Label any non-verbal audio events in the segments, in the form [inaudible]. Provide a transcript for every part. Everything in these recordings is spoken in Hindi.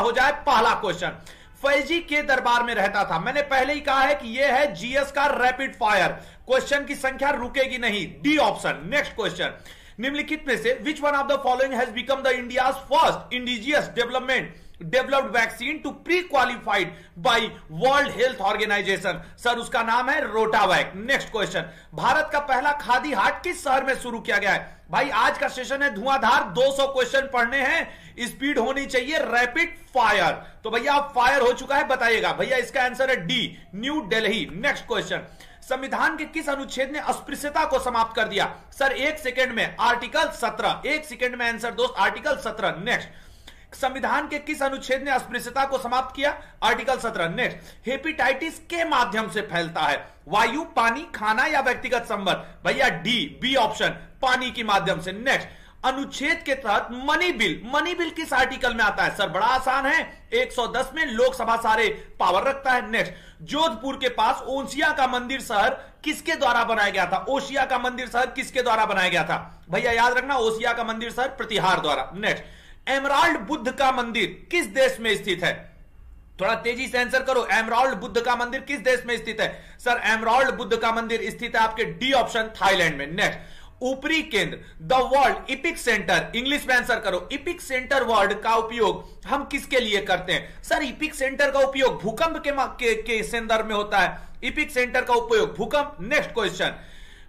हो जाए पहला क्वेश्चन। फैजी के दरबार में रहता था। मैंने पहले ही कहा है कि यह है जीएस का रैपिड फायर क्वेश्चन की संख्या रुकेगी नहीं। डी ऑप्शन नेक्स्ट क्वेश्चन निम्नलिखित में से which one of the following has become the India first indigenous development developed vaccine to prequalified by World Health Organization sir उसका नाम है रोटावैक नेक्स्ट क्वेश्चन भारत का पहला खादी हाट किस शहर में शुरू किया गया है भाई आज का सेशन है धुआंधार 200 क्वेश्चन पढ़ने हैं स्पीड होनी चाहिए रैपिड फायर तो भैया आप फायर हो चुका है बताइएगा भैया इसका आंसर है D new Delhi next question संविधान के किस अनुच्छेद ने अस्पृश्यता को समाप्त कर दिया सर एक सेकंड में आर्टिकल सत्रह एक सेकंड में आंसर दोस्त आर्टिकल सत्रह नेक्स्ट संविधान के किस अनुच्छेद ने अस्पृश्यता को समाप्त किया? आर्टिकल सत्रह। नेक्स्ट हेपेटाइटिस के माध्यम से फैलता है। वायु, पानी, खाना या व्यक्तिगत संबंध? भैया डी बी ऑप्शन पानी के माध्यम से। नेक्स्ट अनुच्छेद के तहत मनी बिल मनी बिल किस आर्टिकल में आता है? सर, बड़ा आसान है। 110 में लोकसभा सारे पावर रखता है। नेक्स्ट जोधपुर के पास ओसिया का मंदिर शहर किसके द्वारा बनाया गया था? ओशिया का मंदिर शहर किसके द्वारा बनाया गया था? भैया, याद रखना ओसिया का मंदिर शहर प्रतिहार द्वारा। नेक्स्ट एमराल्ड बुद्ध का मंदिर किस देश में स्थित है? थोड़ा तेज़ी से आंसर करो। एमराल्ड बुद्ध का मंदिर किस देश में स्थित है? सर एमराल्ड बुद्ध का मंदिर स्थित है आपके डी ऑप्शन थाईलैंड में। नेक्स्ट ऊपरी केंद्र the world epicentre. English में आंसर करो। इपिक सेंटर वर्ड का उपयोग हम किसके लिए करते हैं? सर इपिक सेंटर का उपयोग भूकंप के, के, के संदर्भ में होता है। इपिक सेंटर का उपयोग भूकंप। नेक्स्ट क्वेश्चन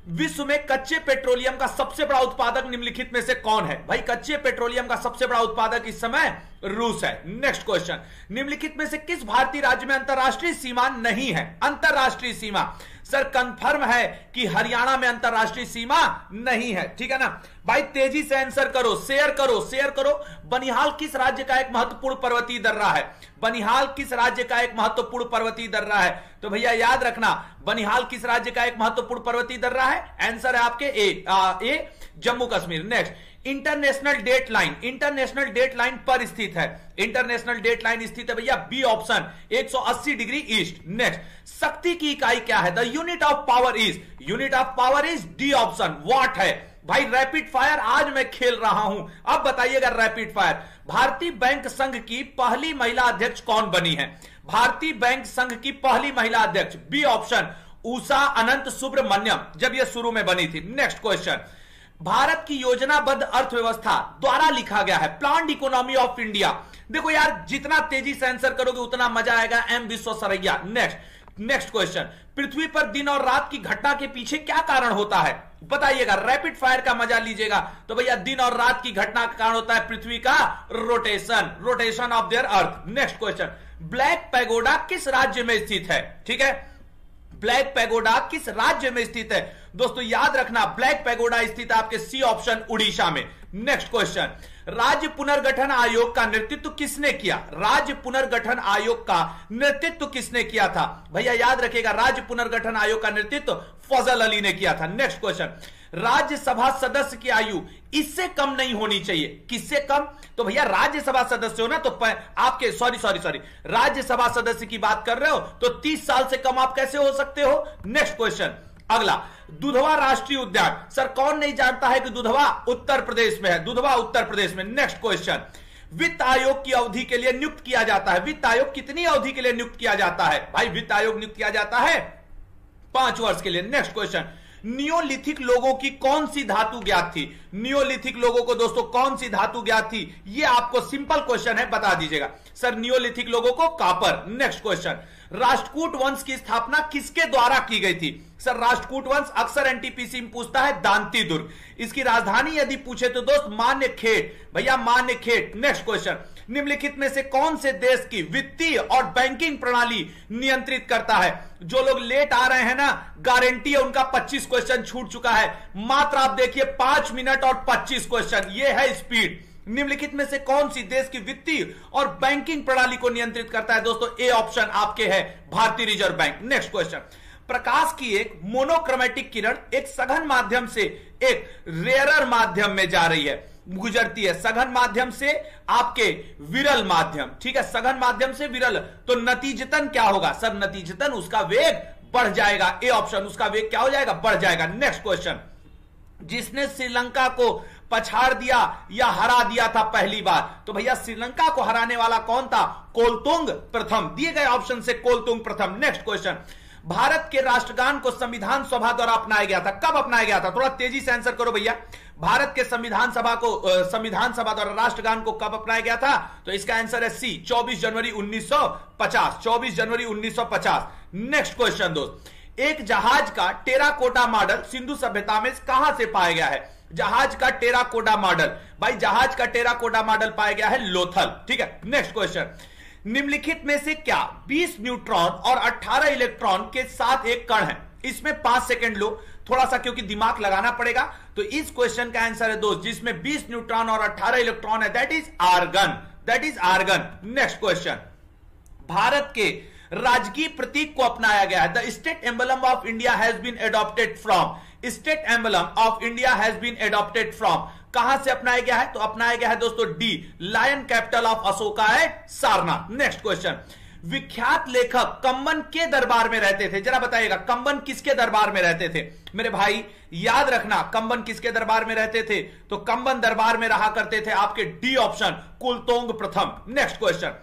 विश्व में कच्चे पेट्रोलियम का सबसे बड़ा उत्पादक निम्नलिखित में से कौन है? भाई, कच्चे पेट्रोलियम का सबसे बड़ा उत्पादक इस समय रूस है। नेक्स्ट क्वेश्चन निम्नलिखित में से किस भारतीय राज्य में अंतरराष्ट्रीय सीमा नहीं है? अंतरराष्ट्रीय सीमा। सर कंफर्म है कि हरियाणा में अंतरराष्ट्रीय सीमा नहीं है। ठीक है ना? भाई तेज़ी से आंसर करो शेयर करो शेयर करो। बनिहाल किस राज्य का एक महत्वपूर्ण पर्वतीय दर्रा है? बनिहाल किस राज्य का एक महत्वपूर्ण पर्वतीय दर्रा है? तो भैया याद रखना बनिहाल किस राज्य का एक महत्वपूर्ण पर्वतीय दर्रा है? आंसर है आपके A uh, A Jammu Kashmir. Next international date line international date line पर स्थित है। इंटरनेशनल डेट लाइन स्थित है भैया B option 180 degree east next शक्ति की इकाई क्या है? The unit of power is unit of power is D option watt है? भाई रैपिड फायर आज मैं खेल रहा हूँ। अब बताइएगा रैपिड फायर भारतीय बैंक संघ की पहली महिला अध्यक्ष कौन बनी है? भारतीय बैंक संघ की पहली महिला अध्यक्ष बी ऑप्शन उषा अनंत सुब्रमण्यम, जब यह शुरू में बनी थी। नेक्स्ट क्वेश्चन भारत की योजनाबद्ध अर्थव्यवस्था द्वारा लिखा गया है। प्लान इकोनॉमी ऑफ़ इंडिया देखो यार, जितना तेज़ी से आंसर करोगे, उतना मज़ा आएगा। M Visvesvaraya. Next next question पृथ्वी पर दिन और रात की घटना के पीछे क्या कारण होता है? बताइएगा। रैपिड फायर का मज़ा लीजिएगा। तो भैया, दिन और रात की घटना का कारण होता है पृथ्वी का rotation rotation of their earth next question black pagoda किस राज्य में स्थित है? ठीक है? ब्लैक पैगोडा किस राज्य में स्थित है? दोस्तों, याद रखना, ब्लैक पैगोडा स्थित आपके सी ऑप्शन उड़ीसा में। Next question. राज्य पुनर्गठन आयोग का नेतृत्व किसने किया? राज्य पुनर्गठन आयोग का नेतृत्व किसने किया था? भैया, याद रखेगा राज्य पुनर्गठन आयोग का नेतृत्व फजल अली ने किया था। Next question. राज्यसभा सदस्य की आयु इससे कम नहीं होनी चाहिए। किससे कम? तो भैया, राज्यसभा सदस्य हो ना तो आपके सॉरी सॉरी सॉरी राज्यसभा सदस्य की बात कर रहे हो तो 30 साल से कम आप कैसे हो सकते हो? नेक्स्ट क्वेश्चन अगला, दुधवा राष्ट्रीय उद्यान। सर, कौन नहीं जानता है कि दुधवा उत्तर प्रदेश में है? दुधवा उत्तर प्रदेश में। नेक्स्ट क्वेश्चन वित्त आयोग की अवधि के लिए नियुक्त किया जाता है। वित्त आयोग कितनी अवधि के लिए नियुक्त किया जाता है? भाई, वित्त आयोग नियुक्त किया जाता है पाँच वर्ष के लिए। नेक्स्ट क्वेश्चन नियोलिथिक लोगों की कौन सी धातु ज्ञात थी? नियोलिथिक लोगों को दोस्तों, कौन सी धातु ज्ञात थी? ये आपको सिंपल क्वेश्चन है, बता दीजिएगा। सर, नियोलिथिक लोगों को कापर नेक्स्ट क्वेश्चन राष्ट्रकूट वंश की स्थापना किसके द्वारा की गई थी? सर, राष्ट्रकूट वंश अक्सर एनटीपीसी में पूछता है दांती दुर्ग इसकी राजधानी यदि पूछे तो दोस्त, मान्य खेट भैया, मान्य खेट नेक्स्ट क्वेश्चन निम्नलिखित में से कौन से देश की वित्तीय और बैंकिंग प्रणाली नियंत्रित करता है? जो लोग लेट आ रहे हैं ना गारंटी है उनका 25 क्वेश्चन छूट चुका है। मात्र आप देखिए, पाँच मिनट और 25 क्वेश्चन ये है स्पीड निम्नलिखित में से कौन सी देश की वित्तीय और बैंकिंग प्रणाली को नियंत्रित करता है? दोस्तों ए ऑप्शन आपके है, भारतीय रिज़र्व बैंक। नेक्स्ट क्वेश्चन प्रकाश की एक मोनोक्रोमेटिक किरण एक सघन माध्यम से, एक रेयरर माध्यम में जा रही है। गुजरती है। सघन माध्यम से आपके विरल माध्यम, ठीक है? सघन माध्यम से विरल। तो नतीजतन क्या होगा? सर, नतीजतन उसका वेग बढ़ जाएगा। ए ऑप्शन, उसका वेग क्या हो जाएगा? बढ़ जाएगा। Next question. जिसने श्रीलंका को पछाड़ दिया या हरा दिया था पहली बार तो भैया श्रीलंका को हराने वाला कौन था? कोलतुंग प्रथम। दिए गए ऑप्शन से कोलतुंग प्रथम। Next question. भारत के राष्ट्रगान को संविधान सभा द्वारा अपनाया गया था। कब अपनाया गया था? थोड़ा तेज़ी से आंसर करो भैया। भारत के संविधान सभा को संविधान सभा द्वारा राष्ट्रगान को कब अपनाया गया था? तो इसका आंसर है सी 24 जनवरी 1950 24 जनवरी 1950 नेक्स्ट क्वेश्चन दोस्त। एक जहाज़ का टेराकोटा मॉडल सिंधु सभ्यता में कहाँ से पाया गया है? जहाज़ का टेराकोटा मॉडल भाई, जहाज़ का टेराकोटा मॉडल पाया गया है लोथल। ठीक है? नेक्स्ट क्वेश्चन निम्नलिखित में से क्या 20 न्यूट्रॉन और 18 इलेक्ट्रॉन के साथ एक कण है? इसमें पाँच सेकंड लो। थोड़ा सा क्योंकि दिमाग लगाना पड़ेगा तो इस क्वेश्चन का आंसर है दोस्त, जिसमें 20 न्यूट्रॉन और 18 इलेक्ट्रॉन है that is argon that is argon next question Bharat के राजकीय प्रतीक को अपनाया गया है। The state emblem of India has been adopted from state emblem of India has been adopted from कहाँ से अपनाया गया है? तो अपनाया गया है दोस्तों the lion capital of Ashoka है सारनाथ। नेक्स्ट क्वेश्चन विख्यात लेखक कंबन के दरबार में रहते थे। जरा बताइएगा, कंबन किसके दरबार में रहते थे? मेरे भाई, याद रखना, कंबन किसके दरबार में रहते थे? तो कंबन दरबार में रहा करते थे आपके डी ऑप्शन, कुलतोंग प्रथम। Next question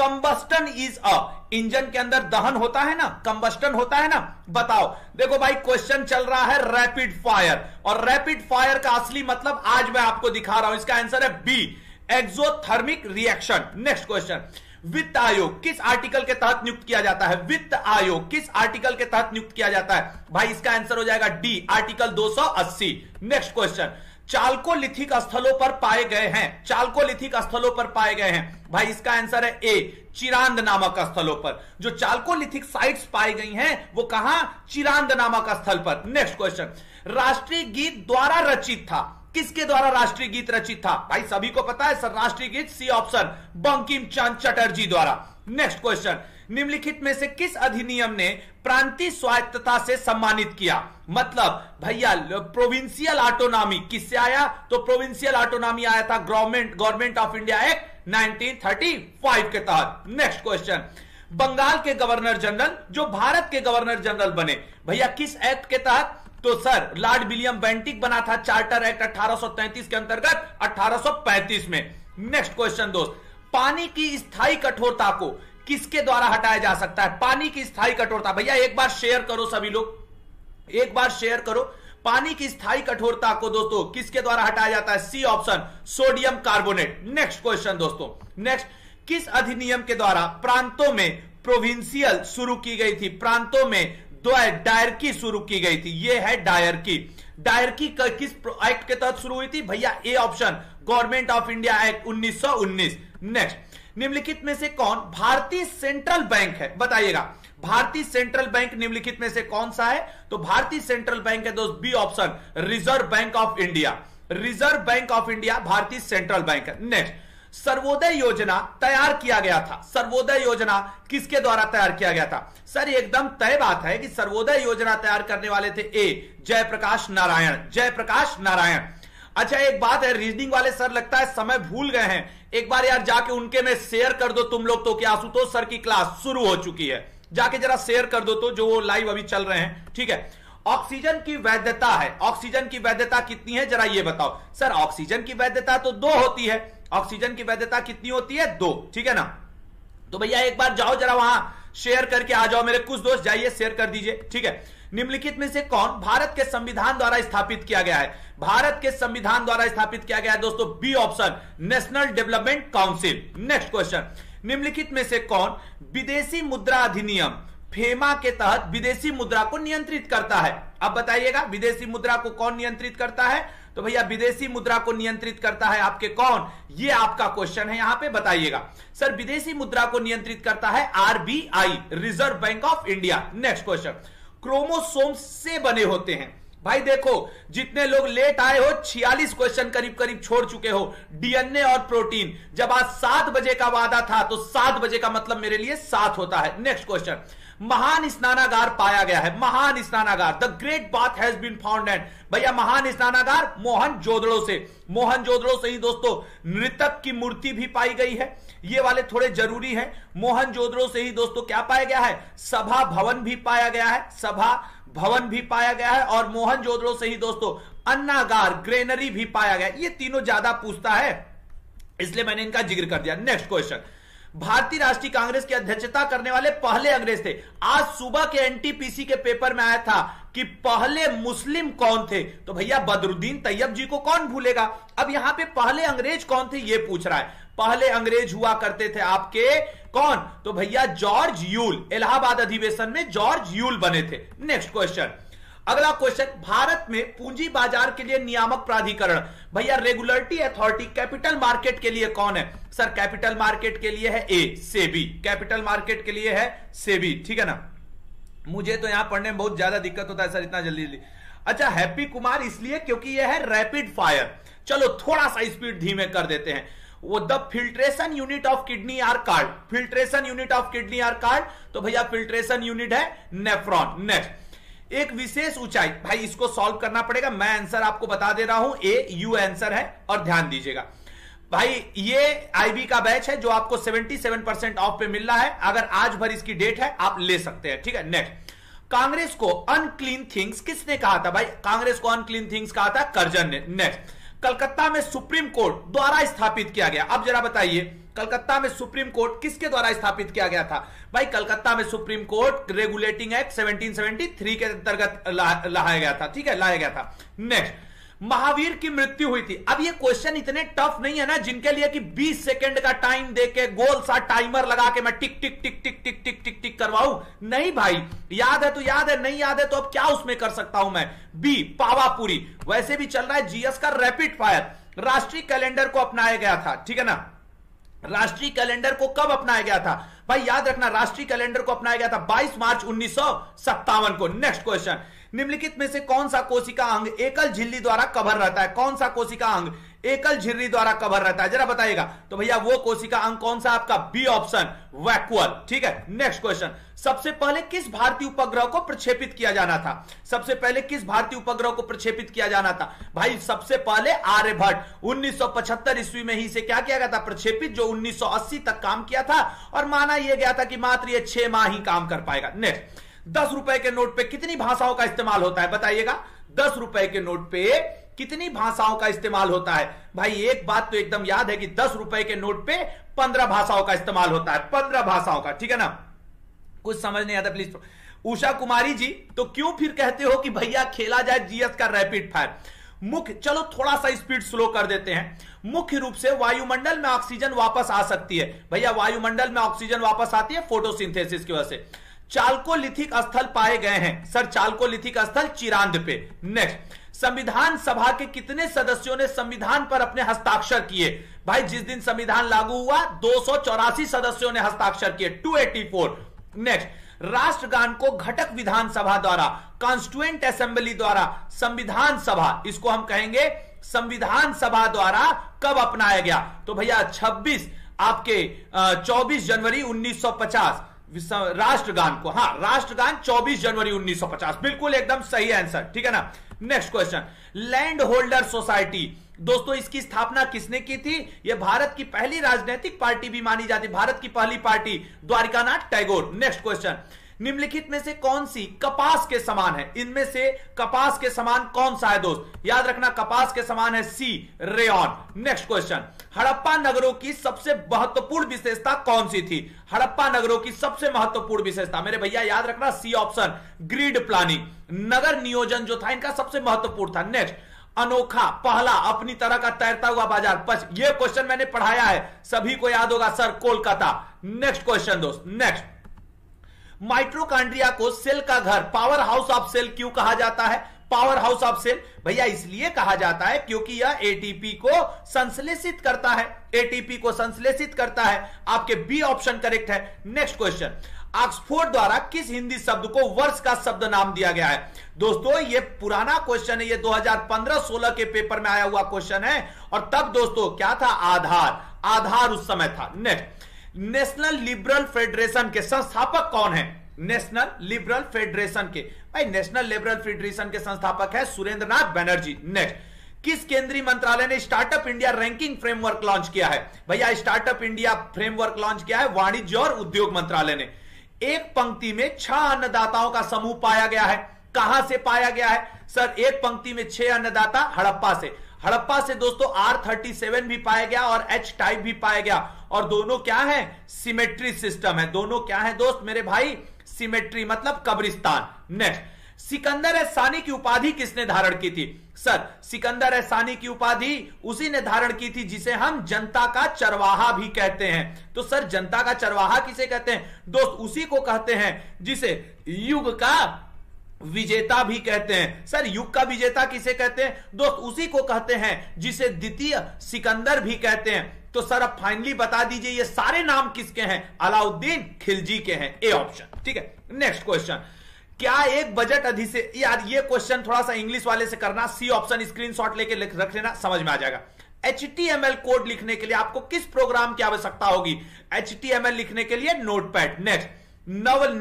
combustion is a. Engine के अंदर दहन होता है ना? कंबस्टन होता है ना? बताओ। देखो भाई, क्वेश्चन चल रहा है रैपिड फायर और रैपिड फायर का असली मतलब आज मैं आपको दिखा रहा हूँ। इसका आंसर है B exothermic reaction next question वित्त आयोग किस आर्टिकल के तहत नियुक्त किया जाता है? वित्त आयोग किस आर्टिकल के तहत नियुक्त किया जाता है? भाई, इसका आंसर हो जाएगा D article 280 next question chalcolithic स्थलों पर पाए गए हैं। चालकोलिथिक स्थलों पर पाए गए हैं। भाई, इसका आंसर है ए, चिरांद नामक स्थलों पर। जो चालकोलिथिक साइट्स पाई गई हैं, वो कहा? चिरांद नामक स्थल पर। नेक्स्ट क्वेश्चन राष्ट्रीय गीत द्वारा रचित था। किसके द्वारा राष्ट्रीय गीत रचित था? भाई, सभी को पता है, सर, राष्ट्रीय गीत सी ऑप्शन बंकिम चंद चटर्जी द्वारा। नेक्स्ट क्वेश्चन निम्नलिखित में से किस अधिनियम ने प्रांतीय स्वायत्तता से सम्मानित किया? मतलब भैया प्रोविंशियल ऑटोनॉमी किससे आया? तो प्रोविंशियल ऑटोनॉमी आया था government government of India act 1935 के तहत। नेक्स्ट क्वेश्चन बंगाल के गवर्नर जनरल जो भारत के गवर्नर जनरल बने, भैया, किस एक्ट के तहत? तो सर लॉर्ड विलियम बेंटिक बना था चार्टर एक्ट 1833 के अंतर्गत 1835 में। नेक्स्ट क्वेश्चन दोस्त. पानी की स्थायी कठोरता को किसके द्वारा हटाया जा सकता है? पानी की स्थायी कठोरता। भैया, एक बार शेयर करो सभी लोग। एक बार शेयर करो। पानी की स्थायी कठोरता को दोस्तों किसके द्वारा हटाया जाता है? C option, sodium carbonate. Next question दोस्तों। नेक्स्ट किस अधिनियम के द्वारा प्रांतों में प्रोविंशियल शुरू की गई थी? प्रांतों में डायरकी शुरू की गई थी। यह है डायरकी डायरकी किस एक्ट के तहत शुरू हुई थी? भैया A option government of India act 1919 next निम्नलिखित में से कौन भारतीय सेंट्रल बैंक है? बताइएगा। भारतीय सेंट्रल बैंक निम्नलिखित में से कौन सा है? तो भारतीय सेंट्रल बैंक है दोस्त, B option, reserve bank of India. Reserve bank of India भारतीय सेंट्रल बैंक है। नेक्स्ट सर्वोदय योजना तैयार किया गया था। सर्वोदय योजना किसके द्वारा तैयार किया गया था? सर एकदम तय बात है कि सर्वोदय योजना तैयार करने वाले थे ए, जयप्रकाश नारायण। जयप्रकाश नारायण। अच्छा एक बात है रीजनिंग वाले सर लगता है समय भूल गए हैं। एक बार यार जाके उनके में शेयर कर दो तुम लोग तो क्या आशुतोष सर की क्लास शुरू हो चुकी है। जाके जरा शेयर कर दो तो जो लाइव अभी चल रहे हैं, ठीक है? ऑक्सीजन की वैधता है। ऑक्सीजन की वैधता कितनी है, जरा ये बताओ। सर, ऑक्सीजन की वैधता तो दो होती है। ऑक्सीजन की वैधता कितनी होती है? दो, ठीक है ना? तो भैया, एक बार जाओ जरा वहाँ शेयर करके आ जाओ मेरे कुछ दोस्त, जाइए शेयर कर दीजिए, ठीक है? निम्नलिखित में से कौन भारत के संविधान द्वारा स्थापित किया गया है? भारत के संविधान द्वारा स्थापित किया गया है दोस्तों, B option, national development council. Next question. निम्नलिखित में से कौन विदेशी मुद्रा अधिनियम, फेमा के तहत विदेशी मुद्रा को नियंत्रित करता है? अब बताइएगा, विदेशी मुद्रा को कौन नियंत्रित करता है? तो भैया, विदेशी मुद्रा को नियंत्रित करता है आपके कौन? ये आपका क्वेश्चन है, यहाँ पे बताइएगा। सर, विदेशी मुद्रा को नियंत्रित करता है RBI, reserve bank of India. Next question. Chromosome से बने होते हैं। भाई देखो, जितने लोग लेट आए हो, छियालीस क्वेश्चन करीब करीब छोड़ चुके हो। डीएनए और प्रोटीन, जब आज सात बजे का वादा था तो सात बजे का मतलब मेरे लिए सात होता है। नेक्स्ट क्वेश्चन महान स्नानागार पाया गया है। महान स्नानागार। The great bath has been found and भैया, महान स्नानागार मोहन जोदड़ो से। मोहन जोदड़ो से ही दोस्तों मृतक की मूर्ति भी पाई गई है। ये वाले थोड़े ज़रूरी हैं। मोहन जोदड़ो से ही दोस्तों क्या पाया गया है? सभा भवन भी पाया गया है, सभा भवन भी पाया गया है और मोहन जोदड़ो से ही दोस्तों अन्नागार, ग्रेनरी भी पाया गया ये तीनों ज़्यादा पूछता है, इसलिए मैंने इनका ज़िक्र कर दिया। नेक्स्ट क्वेश्चन भारतीय राष्ट्रीय कांग्रेस की अध्यक्षता करने वाले पहले अंग्रेज़ थे। आज सुबह के एनटीपीसी के पेपर में आया था कि पहले मुस्लिम कौन थे? तो भैया बदरुद्दीन तैयब जी को कौन भूलेगा? अब यहाँ पे पहले अंग्रेज़ कौन थे ये पूछ रहा है। पहले अंग्रेज़ हुआ करते थे आपके कौन? तो भैया जॉर्ज यूल, इलाहाबाद अधिवेशन में जॉर्ज यूल बने थे। नेक्स्ट क्वेश्चन अगला क्वेश्चन भारत में पूंजी बाज़ार के लिए नियामक प्राधिकरण। भैया रेगुलरिटी अथॉरिटी कैपिटल मार्केट के लिए कौन है? सर कैपिटल मार्केट के लिए है ए सेबी। कैपिटल मार्केट के लिए है सेबी। ठीक है ना? मुझे तो यहाँ पढ़ने में बहुत ज़्यादा दिक्कत होता है, सर, इतना जल्दी जल्दी। अच्छा हैप्पी कुमार इसलिए क्योंकि यह है रैपिड फायर चलो, थोड़ा सा स्पीड धीमे कर देते हैं। The filtration unit of kidney are called filtration unit of kidney are called तो भैया फिल्ट्रेशन यूनिट है नेफ्रॉन, नेक्स्ट। एक विशेष ऊंचाई, भाई इसको सॉल्व करना पड़ेगा, मैं आंसर आपको बता दे रहा हूँ, ए, यू आंसर है, और ध्यान दीजिएगा। भाई ये आईबी का बैच है जो आपको 77 परसेंट ऑफ़ पे मिल रहा है, अगर आज भर इसकी डेट है, आप ले सकते हैं, ठीक है, नेक्स्ट। कांग्रेस को अनक्लीन थिंग्स, किसने कहा था भाई? कांग्रेस को अनक्लीन थिंग्स कहा था, करजन ने, नेक्स्ट। कलकत्ता में सुप्रीम कोर्ट द्वारा स्थापित किया गया। अब जरा बताइए, कलकत्ता में सुप्रीम कोर्ट किसके द्वारा स्थापित किया गया था? भाई, कलकत्ता में सुप्रीम कोर्ट रेगुलेटिंग एक्ट 1773 के अंतर्गत लाया गया था, ठीक है? लाया गया था। नेक्स्ट महावीर की मृत्यु हुई थी। अब ये क्वेश्चन इतने टफ नहीं है ना, जिनके लिए कि 20 सेकंड का टाइम देके, गोल सा टाइमर लगा के मैं टिक टिक टिक टिक टिक टिक टिक टिक करवाऊं? नहीं भाई। याद है तो याद है, नहीं याद है तो अब क्या उसमें कर सकता हूँ मैं? बी पावापुरी। वैसे भी चल रहा है जीएस का रैपिड फायर राष्ट्रीय कैलेंडर को अपनाया गया था, ठीक है ना? राष्ट्रीय कैलेंडर को कब अपनाया गया था? भाई, याद रखना, राष्ट्रीय कैलेंडर को अपनाया गया था 22 मार्च उन्नीस सौ सत्तावन को। नेक्स्ट क्वेश्चन निम्नलिखित में से कौन सा कोशिका अंग एकल झिल्ली द्वारा कवर रहता है? कौन सा कोशिका अंग एकल झिल्ली द्वारा कवर रहता है? जरा बताइएगा। तो भैया, वो कोशिका अंग कौन सा आपका बी ऑप्शन, वैक्वल। ठीक है? Next question. सबसे पहले किस भारतीय उपग्रह को प्रक्षेपित किया जाना था? सबसे पहले किस भारतीय उपग्रह को प्रक्षेपित किया जाना था? भाई, सबसे पहले आर्यभट्ट 1975 ईस्वी में ही से क्या किया गया था? प्रक्षेपित, जो 1980 तक काम किया था। और माना यह गया था कि मात्र यह छह माह ही काम कर पाएगा। नेक्स्ट दस रुपए के नोट पे कितनी भाषाओं का इस्तेमाल होता है बताइएगा? दस रुपए के नोट पे कितनी भाषाओं का इस्तेमाल होता है? भाई, एक बात तो एकदम याद है कि दस रुपए के नोट पे पंद्रह भाषाओं का इस्तेमाल होता है, पंद्रह भाषाओं का, ठीक है ना? कुछ समझ नहीं आता प्लीज़ उषा कुमारी जी तो क्यों फिर कहते हो कि भैया खेला जाए जीएस का रैपिड फायर मुख्य चलो थोड़ा सा स्पीड स्लो कर देते हैं। मुख्य रूप से वायुमंडल में ऑक्सीजन वापस आ सकती है। भैया, वायुमंडल में ऑक्सीजन वापस आती है फोटोसिंथेसिस की वजह से। चालकोलिथिक स्थल पाए गए हैं। सर, चालकोलिथिक स्थल चिरांद पे। नेक्स्ट संविधान सभा के कितने सदस्यों ने संविधान पर अपने हस्ताक्षर किए? भाई, जिस दिन संविधान लागू हुआ, दो सौ चौरासी सदस्यों ने हस्ताक्षर किए 284 नेक्स्ट राष्ट्रगान को घटक विधानसभा द्वारा कॉन्स्टिट्यूएंट असेंबली द्वारा, संविधान सभा, इसको हम कहेंगे संविधान सभा द्वारा कब अपनाया गया? तो भैया 26 आपके 24 जनवरी 1950 राष्ट्रगान को। हाँ राष्ट्रगान 24 जनवरी 1950 बिल्कुल एकदम सही आंसर ठीक है ना? Next question land holder society दोस्तों, इसकी स्थापना किसने की थी? यह भारत की पहली राजनीतिक पार्टी भी मानी जाती, भारत की पहली party, Dwarkanath Tagore. Next question निम्नलिखित में से कौन सी कपास के समान है? इनमें से कपास के समान कौन सा है दोस्त? याद रखना, कपास के समान है C rain next question Harappa नगरों की सबसे महत्वपूर्ण विशेषता कौन सी थी? हड़प्पा नगरों की सबसे महत्वपूर्ण विशेषता। मेरे भैया, याद रखना, सी ऑप्शन, ग्रीड प्लानिंग। नगर नियोजन जो था, इनका सबसे महत्वपूर्ण था। नेक्स्ट अनोखा, पहला, अपनी तरह का तैरता हुआ बाज़ार। पच ये क्वेश्चन मैंने पढ़ाया है। सभी को याद होगा, सर, कोलकाता। नेक्स्ट क्वेश्चन दोस्त। नेक्स्ट माइट्रोकांड्रिया को सेल का घर, पावर हाउस ऑफ़ सेल क्यों कहा जाता है? पावर हाउस ऑफ़ सेल, भैया इसलिए कहा जाता है क्योंकि यह एटीपी को संश्लेषित करता है। एटीपी को संश्लेषित करता है। आपके बी ऑप्शन करेक्ट है। नेक्स्ट क्वेश्चन ऑक्सफोर्ड द्वारा किस हिंदी शब्द को वर्ष का शब्द नाम दिया गया है? दोस्तों, ये पुराना क्वेश्चन है। ये 2015-16 के पेपर में आया हुआ क्वेश्चन है। और तब दोस्तों, क्या था? आधार। आधार उस समय था। नेक्स्ट नेशनल लिबरल फेडरेशन के संस्थापक कौन है? नेशनल लिबरल फेडरेशन के। भाई, नेशनल लिबरल फेडरेशन के संस्थापक है सुरेंद्र नाथ बैनर्जी। नेक्स्ट किस केंद्रीय मंत्रालय ने startup India ranking framework launch किया है? भैया, स्टार्टअप इंडिया फ्रेमवर्क लॉन्च किया है वाणिज्य और उद्योग मंत्रालय ने। एक पंक्ति में छह अन्नदाताओं का समूह पाया गया है। कहाँ से पाया गया है? सर, एक पंक्ति में छह अन्नदाता हड़प्पा से। हड़प्पा से दोस्तों आर थर्टी सेवन भी पाया गया और एच टाइप भी पाया गया। और दोनों क्या है? सिमेट्री सिस्टम है। दोनों क्या है दोस्त? मेरे भाई सिमेट्री मतलब कब्रिस्तान। नेक्स्ट सिकंदर सानी की उपाधि किसने धारण की थी? सर सिकंदर सानी की उपाधि उसी ने धारण की थी जिसे हम जनता का चरवाहा भी कहते हैं। तो सर, जनता का चरवाहा किसे कहते हैं? दोस्त, उसी को कहते हैं जिसे युग का विजेता भी कहते हैं। सर, युग का विजेता किसे कहते हैं? दोस्त, उसी को कहते हैं जिसे द्वितीय सिकंदर भी कहते हैं। तो सर, अब फाइनली बता दीजिए ये सारे नाम किसके हैं? अलाउद्दीन खिलजी के हैं। ए ऑप्शन ठीक है? नेक्स्ट क्वेश्चन क्या एक बजट अधिसे, यार, ये क्वेश्चन थोड़ा सा इंग्लिश वाले से करना सी ऑप्शन स्क्रीनशॉट लेके रख लेना, समझ में आ जाएगा। एचटीएमएल कोड लिखने के लिए आपको किस प्रोग्राम की आवश्यकता होगी? एचटीएमएल लिखने के लिए नोटपैड नेक्स्ट नवल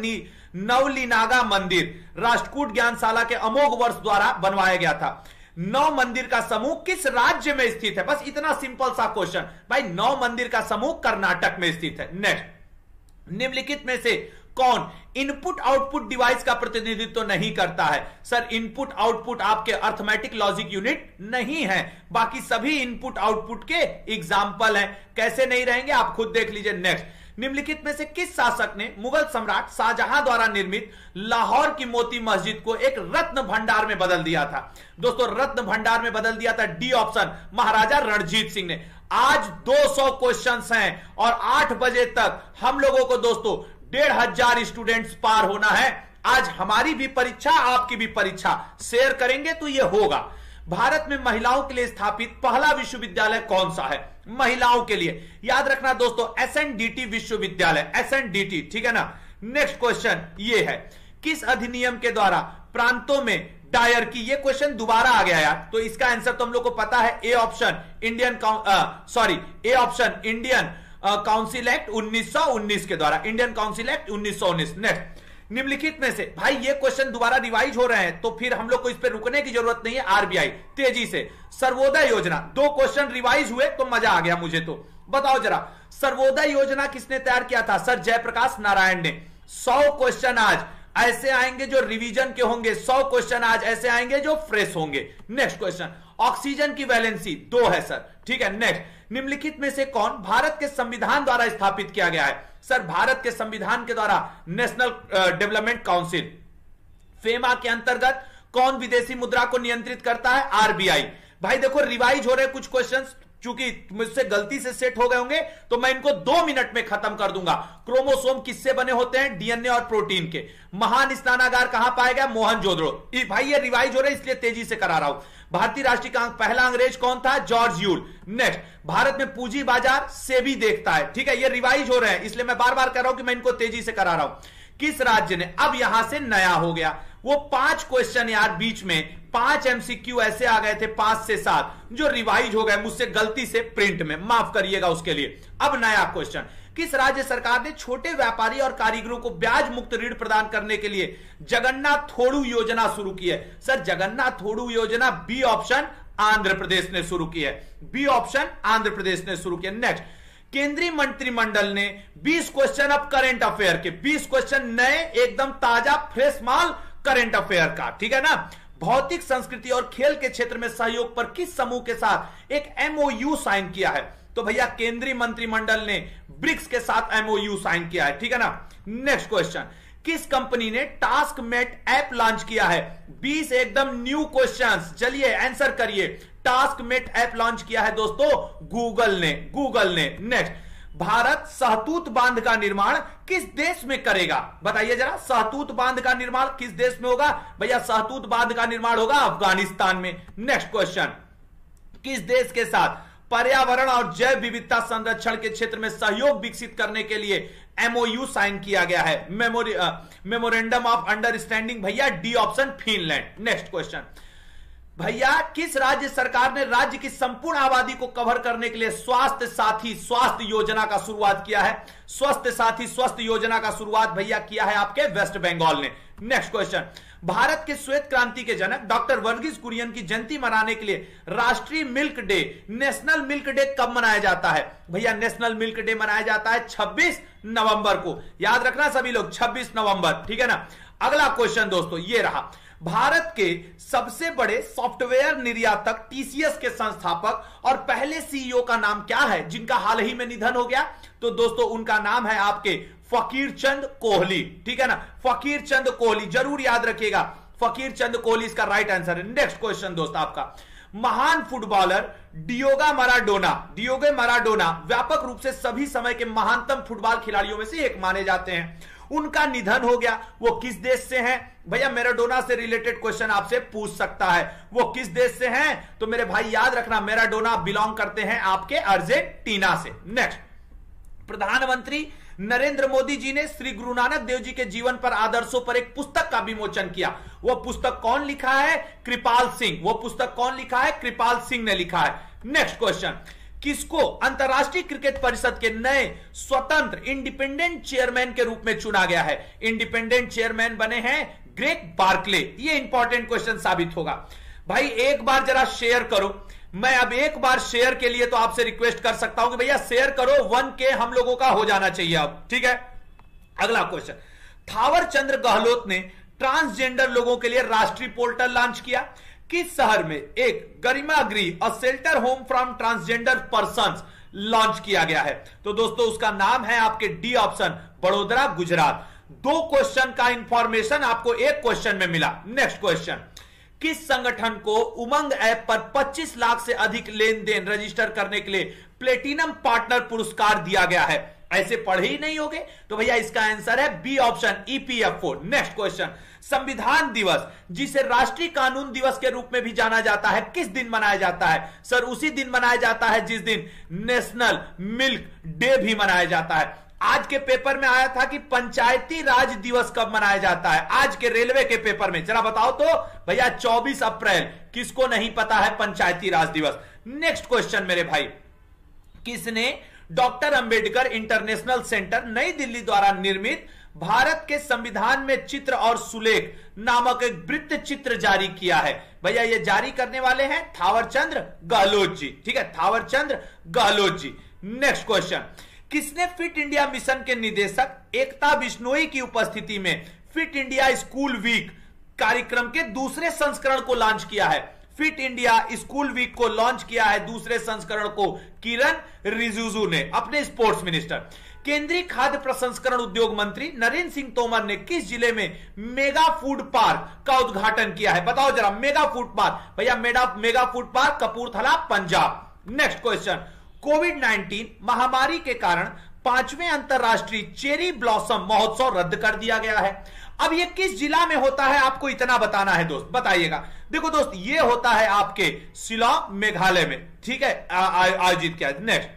नवलीनागा मंदिर, राष्ट्रकूट ज्ञानशाला के अमोघ वर्ष द्वारा बनवाया गया था। नौ मंदिर का समूह किस राज्य में स्थित है? बस इतना सिंपल सा क्वेश्चन भाई, नौ मंदिर का समूह कर्नाटक में स्थित है। नेक्स्ट निम्नलिखित में से कौन इनपुट आउटपुट डिवाइस का प्रतिनिधित्व तो नहीं करता है? सर इनपुट आउटपुट आपके अर्थमेटिक लॉजिक यूनिट नहीं है। बाकी सभी इनपुट आउटपुट के एग्ज़ाम्पल हैं। कैसे नहीं रहेंगे? आप खुद देख लीजिए। नेक्स्ट निम्नलिखित में से किस शासक ने मुगल सम्राट शाहजहां द्वारा निर्मित लाहौर की मोती मस्जिद को एक रत्न भंडार में बदल दिया था? दोस्तों, रत्न भंडार में बदल दिया था डी ऑप्शन, महाराजा रणजीत सिंह ने। आज 200 क्वेश्चंस हैं और 8 बजे तक हम लोगों को दोस्तों, डेढ़ हज़ार स्टूडेंट्स पार होना है। आज हमारी भी परीक्षा, आपकी भी परीक्षा। शेयर करेंगे तो यह होगा। भारत में महिलाओं के लिए स्थापित पहला विश्वविद्यालय कौन सा है? महिलाओं के लिए। याद रखना दोस्तों एसएनडीटी विश्वविद्यालय एस ठीक है ना? नेक्स्ट क्वेश्चन ये है, किस अधिनियम के द्वारा प्रांतों में डायर की, ये क्वेश्चन दोबारा आ गया यार तो इसका आंसर तो हम लोग को पता है A option Indian sorry A option Indian council act 1919 के द्वारा इंडियन काउंसिल एक्ट 1919 नेक्स्ट निम्नलिखित में से, भाई, ये क्वेश्चन दोबारा रिवाइज हो रहे हैं तो फिर हम लोग को इस पर रुकने की ज़रूरत नहीं है आरबीआई तेज़ी से। सर्वोदय योजना, दो क्वेश्चन रिवाइज हुए तो मज़ा आ गया मुझे तो। बताओ जरा, सर्वोदय योजना किसने तैयार किया था? सर जयप्रकाश नारायण ने। सौ क्वेश्चन आज, ऐसे आएँगे जो रिवीजन के होंगे, सौ क्वेश्चन आज ऐसे आएँगे जो फ्रेश होंगे। नेक्स्ट क्वेश्चन ऑक्सीजन की वैलेंसी दो है, सर। ठीक है नेक्स्ट निम्नलिखित में से कौन भारत के संविधान द्वारा स्थापित किया गया है? सर, भारत के संविधान के द्वारा नेशनल डेवलपमेंट काउंसिल फेमा के अंतर्गत कौन विदेशी मुद्रा को नियंत्रित करता है? आरबीआई भाई देखो रिवाइज हो रहे कुछ क्वेश्चंस चूँकि मुझसे गलती से सेट हो गए होंगे तो मैं इनको दो मिनट में खत्म कर दूँगा। क्रोमोसोम किससे बने होते हैं? डीएनए और प्रोटीन के। महान स्नानागार कहाँ पाया गया मोहन जोधड़ो भाई, ये रिवाइज हो रहे इसलिए तेज़ी से करा रहा हूँ। भारतीय राष्ट्रीय का पहला अंग्रेज़ कौन था? George Yule. नेक्स्ट, भारत में पूंजी बाज़ार से भी देखता है। ठीक है, ये रिवाइज हो रहे हैं, इसलिए मैं बार बार कह रहा हूँ कि मैं इनको तेज़ी से करा रहा हूँ। किस राज्य ने? अब यहाँ से नया हो गया। वो पाँच क्वेश्चन यार बीच में पाँच एमसीक्यू ऐसे आ गए थे पाँच से सात, जो रिवाइज हो गए मुझसे गलती से प्रिंट में। माफ़ करिएगा उसके लिए। अब नया क्वेश्चन किस राज्य सरकार ने छोटे व्यापारी और कारीगरों को ब्याज मुक्त ऋण प्रदान करने के लिए जगन्नाथ थोड़ू योजना शुरू की है? सर, जगन्नाथ थोड़ू योजना बी ऑप्शन आंध्र प्रदेश ने शुरू की है। बी ऑप्शन आंध्र प्रदेश ने शुरू किया नेक्स्ट केंद्रीय मंत्रिमंडल ने 20 क्वेश्चन अब करंट अफेयर के। 20 क्वेश्चन नए, एकदम ताज़ा फ्रेश माल करंट अफेयर का। ठीक है ना? भौतिक संस्कृति और खेल के क्षेत्र में सहयोग पर किस समूह के साथ एक एमओयू साइन किया है? तो भैया, केंद्रीय मंत्रिमंडल ने ब्रिक्स के साथ एमओयू साइन किया है, ठीक है ना? नेक्स्ट क्वेश्चन किस कंपनी ने टास्क मेट ऐप लॉन्च किया है? 20 एकदम न्यू क्वेश्चंस चलिए आंसर करिए. टास्क मेट ऐप लॉन्च किया है दोस्तों, गूगल ने गूगल ने. नेक्स्ट भारत सहतूत बाँध का निर्माण किस देश में करेगा? बताइए जरा, सहतूत बाँध का निर्माण किस देश में होगा? भैया, सहतूत बाँध का निर्माण होगा अफ़गानिस्तान में। नेक्स्ट क्वेश्चन किस देश के साथ पर्यावरण और जैव विविधता संरक्षण के क्षेत्र में सहयोग विकसित करने के लिए एमओयू साइन किया गया है? मेमोरी मेमोरेंडम ऑफ़ अंडरस्टैंडिंग भैया D option Finland next question भैया, किस राज्य सरकार ने राज्य की संपूर्ण आबादी को कवर करने के लिए स्वास्थ्य साथी, स्वास्थ्य योजना का शुरुआत किया है? स्वस्थ साथी, स्वास्थ्य योजना का शुरुआत भैया किया है आपके वेस्ट बंगाल ने। नेक्स्ट क्वेश्चन भारत के श्वेत क्रांति के जनक डॉक्टर वर्गीज कुरियन की जयंती मनाने के लिए राष्ट्रीय milk day, national milk day कब मनाया जाता है? भैया, नेशनल मिल्क डे मनाया जाता है 26 नवंबर को। याद रखना सभी लोग 26 नवंबर, ठीक है ना? अगला क्वेश्चन दोस्तों, ये रहा। भारत के सबसे बड़े सॉफ्टवेयर निर्यातक टीसीएस के संस्थापक और पहले सीईओ का नाम क्या है, जिनका हाल ही में निधन हो गया? तो दोस्तों, उनका नाम है आपके फकीर चंद कोहली। ठीक है ना? फकीर चंद कोहली, ज़रूर याद रखिएगा। फकीर चंद कोहली, इसका राइट आंसर है। नेक्स्ट क्वेश्चन दोस्त आपका। महान फुटबॉलर डियोगा मराडोना। डियोगे मराडोना व्यापक रूप से सभी समय के महानतम फुटबॉल खिलाड़ियों में से एक माने जाते हैं। उनका निधन हो गया। वो किस देश से हैं? भैया, मेराडोना से रिलेटेड क्वेश्चन आपसे पूछ सकता है। वो किस देश से हैं? तो मेरे भाई, याद रखना, मेराडोना बिलोंग करते हैं आपके अर्जेंटीना से। नेक्स्ट प्रधानमंत्री नरेंद्र मोदी जी ने श्री गुरु नानक देव जी के जीवन पर आदर्शों पर एक पुस्तक का विमोचन किया। वो पुस्तक कौन लिखा है? कृपाल सिंह। वो पुस्तक कौन लिखा है? कृपाल सिंह ने लिखा है। नेक्स्ट क्वेश्चन किसको अंतरराष्ट्रीय क्रिकेट परिषद के नए स्वतंत्र इंडिपेंडेंट चेयरमैन के रूप में चुना गया है? इंडिपेंडेंट चेयरमैन बने हैं ग्रेक बार्कले। ये इंपॉर्टेंट क्वेश्चन साबित होगा। भाई, एक बार जरा शेयर करो। मैं अब एक बार शेयर के लिए तो आपसे रिक्वेस्ट कर सकता हूँ कि भैया शेयर करो वन के हम लोगों का हो जाना चाहिए अब। ठीक है? अगला क्वेश्चन थावर चंद्र गहलोत ने ट्रांसजेंडर लोगों के लिए राष्ट्रीय पोर्टल लॉन्च किया। किस शहर में एक गरिमा गृह और shelter home from transgender person launch किया गया है? तो दोस्तों, उसका नाम है आपके डी ऑप्शन बड़ोदरा, गुजरात। दो क्वेश्चन का इंफॉर्मेशन आपको एक क्वेश्चन में मिला। नेक्स्ट क्वेश्चन किस संगठन को उमंग ऐप पर 25 लाख से अधिक लेन देन रजिस्टर करने के लिए प्लेटिनम पार्टनर पुरस्कार दिया गया है? ऐसे पढ़े ही नहीं होगे। तो भैया, इसका आंसर है B option EPFO next question संविधान दिवस, जिसे राष्ट्रीय कानून दिवस के रूप में भी जाना जाता है। किस दिन मनाया जाता है? सर, उसी दिन मनाया जाता है जिस दिन नेशनल मिल्क डे भी मनाया जाता है। आज के पेपर में आया था कि पंचायती राज दिवस कब मनाया जाता है? आज के रेलवे के पेपर में। जरा बताओ तो भैया 24 अप्रैल, किसको नहीं पता है पंचायती राज दिवस? नेक्स्ट क्वेश्चन मेरे भाई। किसने डॉक्टर अंबेडकर इंटरनेशनल सेंटर, नई दिल्ली द्वारा निर्मित भारत के संविधान में चित्र और सुलेख नामक एक वृत्त चित्र जारी किया है। भैया, ये जारी करने वाले हैं थावर चंद्र गहलोत जी। ठीक है थावर चंद्र गहलोत जी। नेक्स्ट क्वेश्चन किसने फिट इंडिया मिशन के निदेशक एकता बिश्नोई की उपस्थिति में फिट इंडिया स्कूल वीक कार्यक्रम के दूसरे संस्करण को लॉन्च किया है? फिट इंडिया स्कूल वीक को लॉन्च किया है दूसरे संस्करण को। किरण रिजिजू ने अपने स्पोर्ट्स मिनिस्टर। केंद्रीय खाद्य प्रसंस्करण उद्योग मंत्री नरेंद्र सिंह तोमर ने किस ज़िले में मेगा फ़ूड पार्क का उद्घाटन किया है? बताओ जरा, मेगा फ़ूड पार्क। भैया mega mega food park Kapurthala, Punjab. Next question covid 19 महामारी के कारण पाँचवें अंतरराष्ट्रीय चेरी ब्लॉसम महोत्सव रद्द कर दिया गया है। अब ये किस जिला में होता है, आपको इतना बताना है दोस्त। बताइएगा। देखो दोस्त, ये होता है आपके शिलांग, मेघालय में। ठीक है? आयोजित किया। Next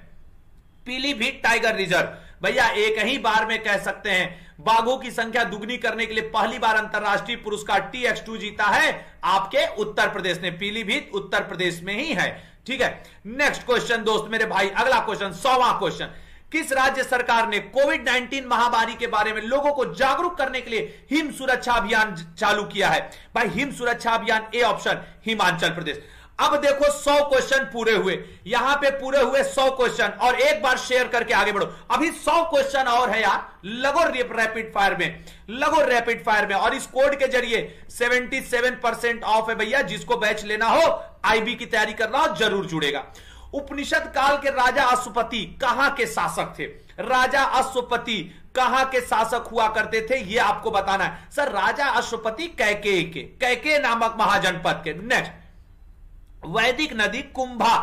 Pilibhit tiger reserve. भैया, एक ही बार में कह सकते हैं, बाघों की संख्या दुगनी करने के लिए पहली बार अंतरराष्ट्रीय पुरस्कार टी एक्स टू जीता है आपके उत्तर प्रदेश ने पीलीभीत उत्तर प्रदेश में ही है। ठीक है? नेक्स्ट क्वेश्चन दोस्त, मेरे भाई। अगला क्वेश्चन सौवा क्वेश्चन किस राज्य सरकार ने कोविड 19 महामारी के बारे में लोगों को जागरूक करने के लिए हिम सुरक्षा अभियान चालू किया है? भाई, हिम सुरक्षा अभियान ए ऑप्शन, हिमाचल प्रदेश। अब देखो 100 क्वेश्चन पूरे हुए। यहाँ पे पूरे हुए 100 क्वेश्चन। और एक बार शेयर करके आगे बढ़ो। अभी 100 क्वेश्चन और है यार, लगो रैपिड फायर में। लगो रैपिड फायर में। और इस कोड के ज़रिए 77 परसेंट ऑफ़ है भैया, जिसको बैच लेना हो, आईबी की तैयारी करना हो, ज़रूर जुड़ेगा। उपनिषद काल के राजा अशुपति कहाँ के शासक थे? राजा अश्वपति कहाँ के शासक हुआ करते थे? यह आपको बताना है। सर, राजा अश्वपति कैके के, कैके नामक महाजनपद के। नेक्स्ट वैदिक नदी कुंभा,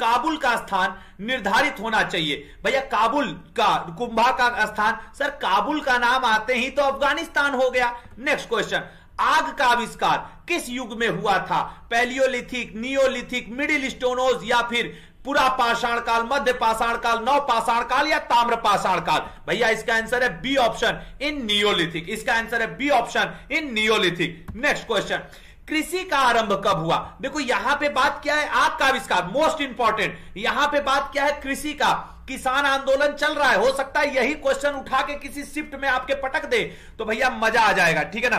काबुल का स्थान निर्धारित होना चाहिए। भैया, काबुल का, कुंभा का स्थान, सर, काबुल का नाम आते ही तो अफ़गानिस्तान हो गया। नेक्स्ट क्वेश्चन आग का आविष्कार किस युग में हुआ था? पैलियोलिथिक नियोलिथिक मिडिल स्टोनोज या फिर पूरा पाषाण काल, मध्य पाषाण काल, नव पाषाण काल या ताम्र पाषाण काल। भैया, इसका आंसर है बी ऑप्शन इन नियोलिथिक इसका आंसर है B option in neolithic next question कृषि का आरंभ कब हुआ? देखो, यहाँ पे बात क्या है? आग का आविष्कार मोस्ट इंपॉर्टेंट यहाँ पे बात क्या है? कृषि का। किसान आंदोलन चल रहा है। हो सकता है यही क्वेश्चन उठा के किसी शिफ्ट में आपके पटक दे। तो भैया, मज़ा आ जाएगा, ठीक है ना?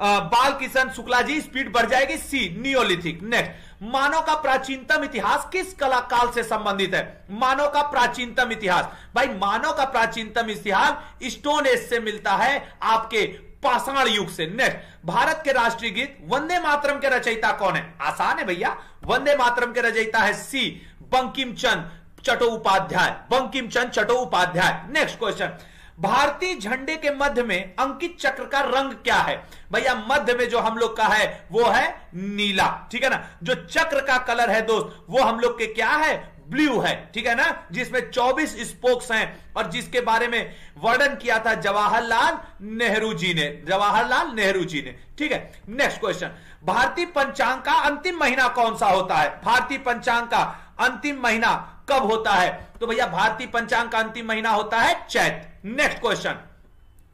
बाल किशन शुक्ला जी स्पीड बढ़ जाएगी सी नियोलिथिक नेक्स्ट मानव का प्राचीनतम इतिहास किस कला काल से संबंधित है? मानव का प्राचीनतम इतिहास। भाई, मानव का प्राचीनतम इतिहास स्टोन एज से मिलता है आपके पाषाण युग से। नेक्स्ट भारत के राष्ट्रीय गीत वंदे मातरम के रचयिता कौन है? आसान है भैया। वंदे मातरम के रचयिता है C Bankim Chand Chattopadhyay Bankim Chand Chattopadhyay next question भारतीय झंडे के मध्य में अंकित चक्र का रंग क्या है? भैया, मध्य में जो हम लोग का है, वो है नीला, ठीक है ना? जो चक्र का कलर है दोस्त, वो हम लोग के क्या है? ब्लू है, ठीक है ना? जिसमें 24 स्पोक्स हैं और जिसके बारे में वर्णन किया था जवाहरलाल नेहरू जी ने, जवाहरलाल नेहरू जी ने, ठीक है? नेक्स्ट क्वेश्चन भारतीय पंचांग का अंतिम महीना कौन सा होता है? भारतीय पंचांग का अंतिम महीना कब होता है? तो भैया भारतीय पंचांग का अंतिम महीना होता है चैत। नेक्स्ट क्वेश्चन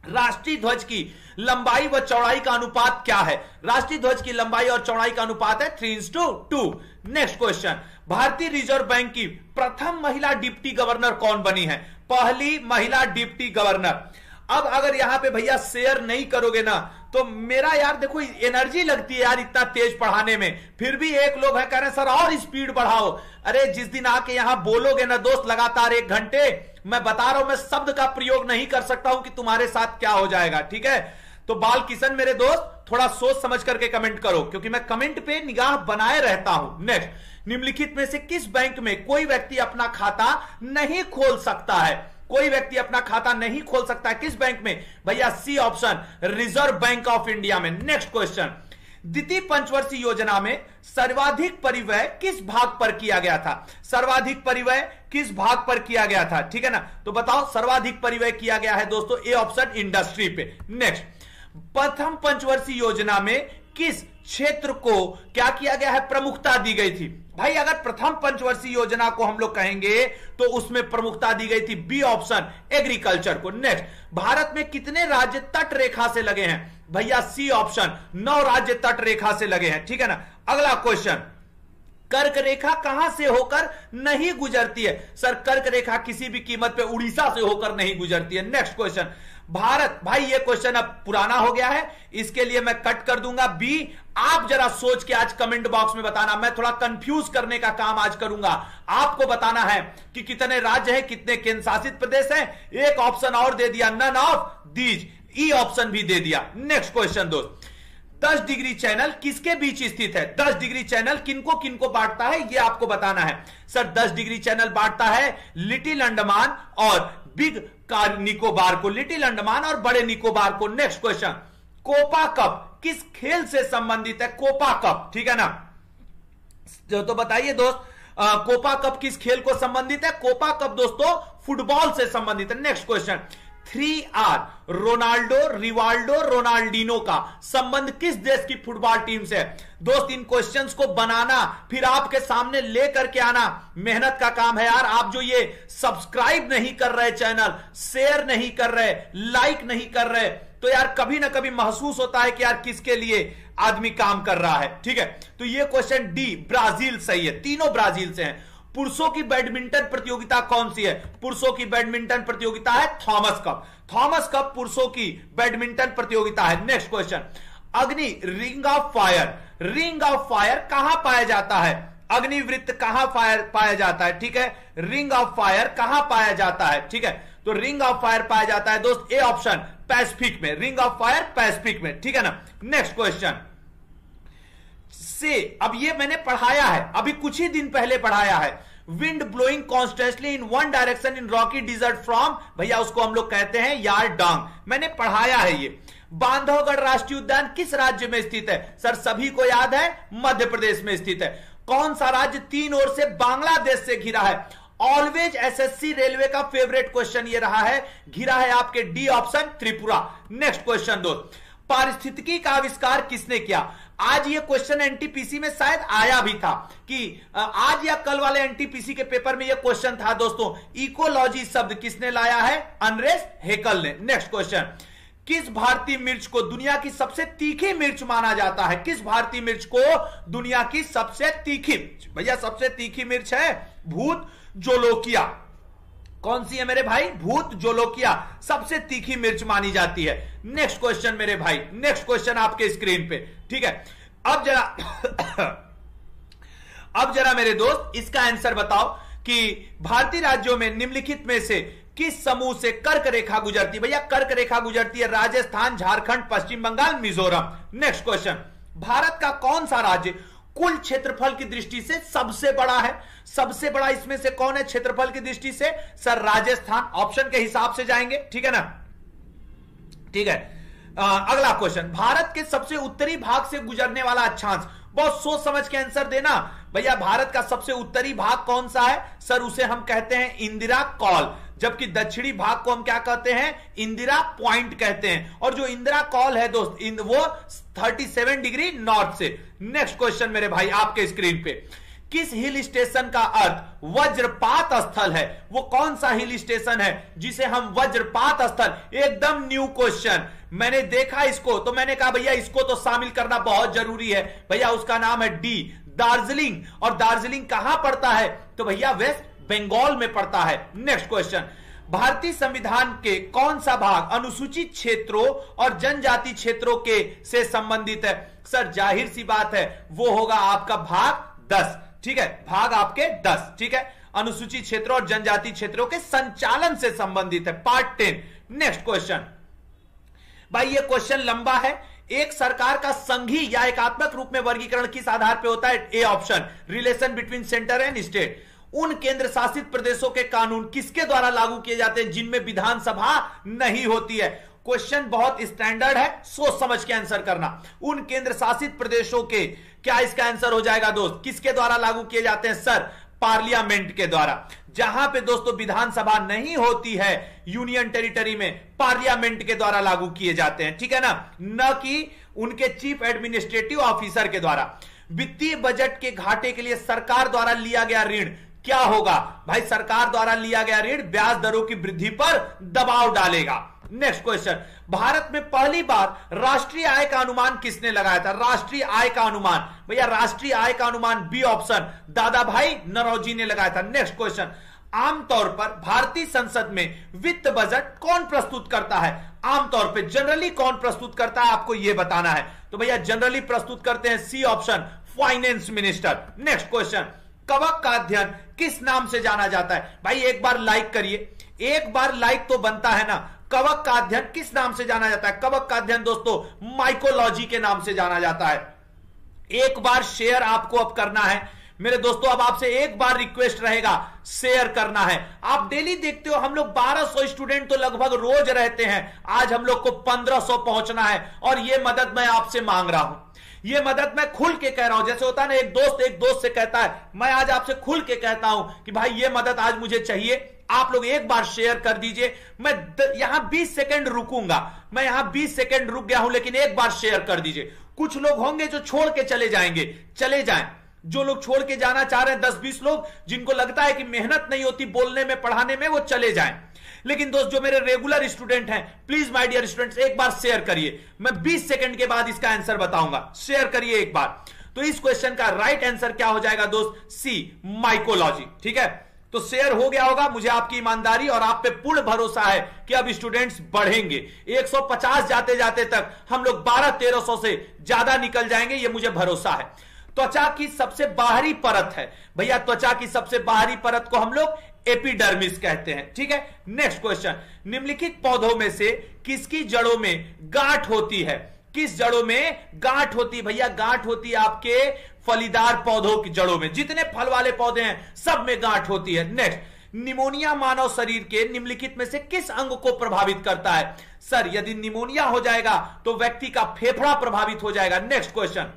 राष्ट्रीय ध्वज की लंबाई व चौड़ाई का अनुपात क्या है? राष्ट्रीय ध्वज की लंबाई और चौड़ाई का अनुपात है three is to two next question भारतीय रिज़र्व बैंक की प्रथम महिला डिप्टी गवर्नर कौन बनी है? पहली महिला डिप्टी गवर्नर। अब अगर यहाँ पे भैया शेयर नहीं करोगे ना तो मेरा यार देखो, एनर्जी लगती है यार इतना तेज पढ़ाने में। फिर भी एक लोग है, कह रहे हैं, सर, और स्पीड बढ़ाओ। अरे, जिस दिन आके यहाँ बोलोगे ना दोस्त, लगातार एक घंटे, मैं बता रहा हूँ, मैं शब्द का प्रयोग नहीं कर सकता हूँ कि तुम्हारे साथ क्या हो जाएगा, ठीक है? तो बाल किशन, मेरे दोस्त, थोड़ा सोच समझ करके कमेंट करो, क्योंकि मैं कमेंट पे निगाह बनाए रहता हूँ। नेक्स्ट निम्नलिखित में से किस बैंक में कोई व्यक्ति अपना खाता नहीं खोल सकता है? कोई व्यक्ति अपना खाता नहीं खोल सकता किस बैंक में? भैया C option reserve bank of India में। नेक्स्ट क्वेश्चन द्वितीय पंचवर्षीय योजना में सर्वाधिक परिवय किस भाग पर किया गया था? सर्वाधिक परिवय किस भाग पर किया गया था? ठीक है ना? तो बताओ, सर्वाधिक परिवय किया गया है दोस्तों ए ऑप्शन इंडस्ट्री पे। नेक्स्ट प्रथम पंचवर्षीय योजना में किस क्षेत्र को क्या किया गया है? प्रमुखता दी गई थी। भाई, अगर प्रथम पंचवर्षीय योजना को हम लोग कहेंगे तो उसमें प्रमुखता दी गई थी बी ऑप्शन एग्रीकल्चर को। नेक्स्ट भारत में कितने राज्य तट रेखा से लगे हैं? भैया सी ऑप्शन नौ राज्य तट रेखा से लगे हैं। ठीक है ना? अगला क्वेश्चन कर्क रेखा कहाँ से होकर नहीं गुजरती है? सर, कर्क रेखा किसी भी कीमत पे उड़ीसा से होकर नहीं गुजरती है। नेक्स्ट क्वेश्चन भारत, भाई, ये क्वेश्चन अब पुराना हो गया है। इसके लिए मैं कट कर दूँगा। बी आप जरा सोच के आज कमेंट बॉक्स में बताना। मैं थोड़ा कंफ्यूज करने का काम आज करूँगा। आपको बताना है कि कितने राज्य हैं, कितने केंद्र शासित प्रदेश हैं। एक ऑप्शन और दे दिया none of these E option भी दे दिया। नेक्स्ट क्वेश्चन दोस्त। दस डिग्री चैनल किसके बीच स्थित है? दस डिग्री चैनल किनको किनको बांटता है, ये आपको बताना है। सर, दस डिग्री चैनल बांटता है लिटिल अंडमान और बिग निकोबार को लिटिल अंडमान और बड़े निकोबार को। नेक्स्ट क्वेश्चन कोपा कप किस खेल से संबंधित है? कोपा कप ठीक है ना? तो बताइए दोस्त आ, कोपा कप किस खेल को संबंधित है? कोपा कप दोस्तों फुटबॉल से संबंधित है। Next question three R, Ronaldo, Rivaldo, Ronaldinho का संबंध किस देश की फुटबॉल टीम से दोस्त, इन क्वेश्चंस को बनाना, फिर आपके सामने लेकर के आना मेहनत का काम है यार। आप जो ये सब्सक्राइब नहीं कर रहे चैनल शेयर नहीं कर रहे लाइक नहीं कर रहे तो यार कभी ना कभी महसूस होता है कि यार किसके लिए आदमी काम कर रहा है। ठीक है? तो ये क्वेश्चन डी ब्राज़ील सही है। तीनों ब्राज़ील से हैं। पुरुषों की बैडमिंटन प्रतियोगिता कौन सी है? पुरुषों की बैडमिंटन प्रतियोगिता है थॉमस कप। थॉमस कप पुरुषों की बैडमिंटन प्रतियोगिता है। नेक्स्ट क्वेश्चन अग्नि ring of fire ring of fire कहाँ पाया जाता है? अग्निवृत्त कहाँ फायर पाया जाता है? ठीक है? रिंग ऑफ़ फायर कहाँ पाया जाता है? ठीक है? तो रिंग ऑफ़ फायर पाया जाता है दोस्त ए ऑप्शन पैसिफिक में। रिंग ऑफ़ फायर पैसिफिक में। ठीक है ना? नेक्स्ट क्वेश्चन से। अब ये मैंने पढ़ाया है। अभी कुछ ही दिन पहले पढ़ाया है। Wind blowing constantly in one direction in rocky desert from भैया उसको हम लोग कहते हैं यार डांग मैंने पढ़ाया है ये। बांधवगढ़ राष्ट्रीय उद्यान किस राज्य में स्थित है? सर, सभी को याद है? मध्य प्रदेश में स्थित है। कौन सा राज्य तीन ओर से बांग्लादेश से घिरा है? ऑलवेज एसएससी रेलवे का फेवरेट क्वेश्चन ये रहा है। घिरा है आपके D option Tripura. Next question दो। पारिस्थितिकी का आविष्कार किसने किया? आज ये क्वेश्चन एनटीपीसी में शायद आया भी था कि आज या कल वाले एनटीपीसी के पेपर में ये क्वेश्चन था दोस्तों इकोलॉजी शब्द किसने लाया है? अनरेस हेकल ने। नेक्स्ट क्वेश्चन किस भारतीय मिर्च को दुनिया की सबसे तीखी मिर्च माना जाता है? किस भारतीय मिर्च को दुनिया की सबसे तीखी भैया, सबसे तीखी मिर्च है भूत, जोलोकिया। कौन सी है मेरे भाई? भूत जोलोकिया सबसे तीखी मिर्च मानी जाती है। नेक्स्ट क्वेश्चन मेरे भाई नेक्स्ट क्वेश्चन आपके स्क्रीन पे, ठीक है? अब जरा [coughs] अब जरा मेरे दोस्त, इसका आंसर बताओ कि भारतीय राज्यों में, निम्नलिखित में से किस समूह से कर्क रेखा गुजरती भैया, कर्क रेखा गुजरती है राजस्थान, झारखंड, पश्चिम बंगाल, मिजोरम। नेक्स्ट क्वेश्चन भारत का कौन सा राज्य कुल क्षेत्रफल की दृष्टि से सबसे बड़ा है। सबसे बड़ा इसमें से कौन है? क्षेत्रफल की दृष्टि से सर राजस्थान। ऑप्शन के हिसाब से जाएँगे। ठीक है ना? ठीक है। आ, अगला क्वेश्चन। भारत के सबसे उत्तरी भाग से गुजरने वाला अक्षांश बहुत सोच समझ के आंसर देना। भैया भारत का सबसे उत्तरी भाग कौन सा है? सर उसे हम कहते हैं इंदिरा कॉल। जबकि दक्षिणी भाग को हम क्या कहते हैं? इंदिरा पॉइंट कहते हैं। और जो इंदिरा कॉल है दोस्त वो 37 डिग्री नॉर्थ से। नेक्स्ट क्वेश्चन मेरे भाई आपके स्क्रीन पे। किस हिल स्टेशन का अर्थ वज्रपात स्थल है? वो कौन सा हिल स्टेशन है जिसे हम वज्रपात स्थल? एकदम न्यू क्वेश्चन मैंने देखा इसको तो मैंने कहा, भैया, इसको तो शामिल करना बहुत ज़रूरी है। भैया, उसका नाम है डी दार्जिलिंग। और दार्जिलिंग कहाँ पड़ता है? तो भैया, वेस्ट बंगाल में पड़ता है। नेक्स्ट क्वेश्चन भारतीय संविधान के कौन सा भाग अनुसूचित क्षेत्रों और जनजाति क्षेत्रों के से संबंधित है? सर, ज़ाहिर सी बात है, वो होगा आपका भाग दस। ठीक है? भाग आपके दस। ठीक है? अनुसूचित क्षेत्रों और जनजाति क्षेत्रों के संचालन से संबंधित है। पार्ट टेन नेक्स्ट क्वेश्चन भाई, ये क्वेश्चन लंबा है। एक सरकार का संघी या एकात्मक रूप में वर्गीकरण किस आधार पर होता है? A option relation between centre and state उन केंद्र शासित प्रदेशों के कानून किसके द्वारा लागू किए जाते हैं जिनमें विधानसभा नहीं होती है? क्वेश्चन बहुत स्टैंडर्ड है, सोच समझ के आंसर करना। उन केंद्र शासित प्रदेशों के, क्या इसका आंसर हो जाएगा दोस्त? किसके द्वारा लागू किए जाते हैं सर पार्लियामेंट के द्वारा। जहाँ पे दोस्तों विधानसभा नहीं होती है यूनियन टेरिटरी में पार्लियामेंट के द्वारा लागू किए जाते हैं। ठीक है ना? न कि उनके चीफ एडमिनिस्ट्रेटिव ऑफिसर के द्वारा। वित्तीय बजट के घाटे के लिए सरकार द्वारा लिया गया ऋण क्या होगा? भाई, सरकार द्वारा लिया गया ऋण ब्याज दरों की वृद्धि पर दबाव डालेगा। नेक्स्ट क्वेश्चन भारत में पहली बार राष्ट्रीय आय का अनुमान किसने लगाया था? राष्ट्रीय आय का अनुमान। भैया, राष्ट्रीय आय का अनुमान बी ऑप्शन दादा भाई नरौजी ने लगाया था। नेक्स्ट क्वेश्चन आमतौर पर भारतीय संसद में वित्त बजट कौन प्रस्तुत करता है? आमतौर पे जनरली कौन प्रस्तुत करता है? आपको यह बताना है। तो भैया, जनरली प्रस्तुत करते हैं C option finance minister next question कवक का अध्ययन किस नाम से जाना जाता है? भाई, एक बार लाइक करिए। एक बार लाइक तो बनता है ना। कवक का अध्ययन किस नाम से जाना जाता है? कवक का अध्ययन दोस्तों माइकोलॉजी के नाम से जाना जाता है। एक बार शेयर आपको अब करना है। मेरे दोस्तों, अब आपसे एक बार रिक्वेस्ट रहेगा शेयर करना है। आप डेली देखते हो, हम लोग 1200 स्टूडेंट तो लगभग रोज रहते हैं। आज हम लोग को 1500 पहुँचना है। और ये मदद मैं आपसे मांग रहा हूँ। ये मदद मैं खुल के कह रहा हूँ। जैसे होता है ना, एक दोस्त एक दोस्त से कहता है, मैं आज आपसे खुल के कहता हूँ कि भाई, ये मदद आज मुझे चाहिए। आप लोग एक बार शेयर कर दीजिए। मैं यहाँ 20 सेकंड रुकूँगा। मैं यहाँ 20 सेकंड रुक गया हूँ, लेकिन एक बार शेयर कर दीजिए। कुछ लोग होंगे जो छोड़ के चले जाएँगे। चले जाएँ। जो लोग छोड़ के जाना चाह रहे हैं, दस बीस लोग, जिनको लगता है कि मेहनत नहीं होती बोलने में, पढ़ाने में, वो चले जाएँ। लेकिन दोस्त, जो मेरे रेगुलर स्टूडेंट हैं प्लीज़ माय डियर स्टूडेंट्स एक बार शेयर करिए। मैं 20 सेकंड के बाद इसका आंसर बताऊँगा। शेयर करिए एक बार। तो इस क्वेश्चन का राइट आंसर क्या हो जाएगा दोस्त? सी माइकोलॉजी ठीक है? तो शेयर हो गया होगा, मुझे आपकी ईमानदारी और आप पे पूर्ण भरोसा है कि अब स्टूडेंट्स बढ़ेंगे। 150 जाते जाते तक हम लोग 12 1300 से ज़्यादा निकल जाएँगे, ये मुझे भरोसा है। त्वचा की सबसे बाहरी परत है। भैया, त्वचा की सबसे बाहरी परत को हम लोग एपिडर्मिस कहते हैं। ठीक है? नेक्स्ट क्वेश्चन निम्नलिखित पौधों में से किसकी जड़ों में गांठ होती है? किस जड़ों में गांठ होती भैया? गांठ होती है आपके फलीदार पौधों की जड़ों में। जितने फल वाले पौधे हैं, सब में गांठ होती है। नेक्स्ट निमोनिया मानव शरीर के निम्नलिखित में से किस अंग को प्रभावित करता है? सर यदि निमोनिया हो जाएगा तो व्यक्ति का फेफड़ा प्रभावित हो जाएगा। नेक्स्ट क्वेश्चन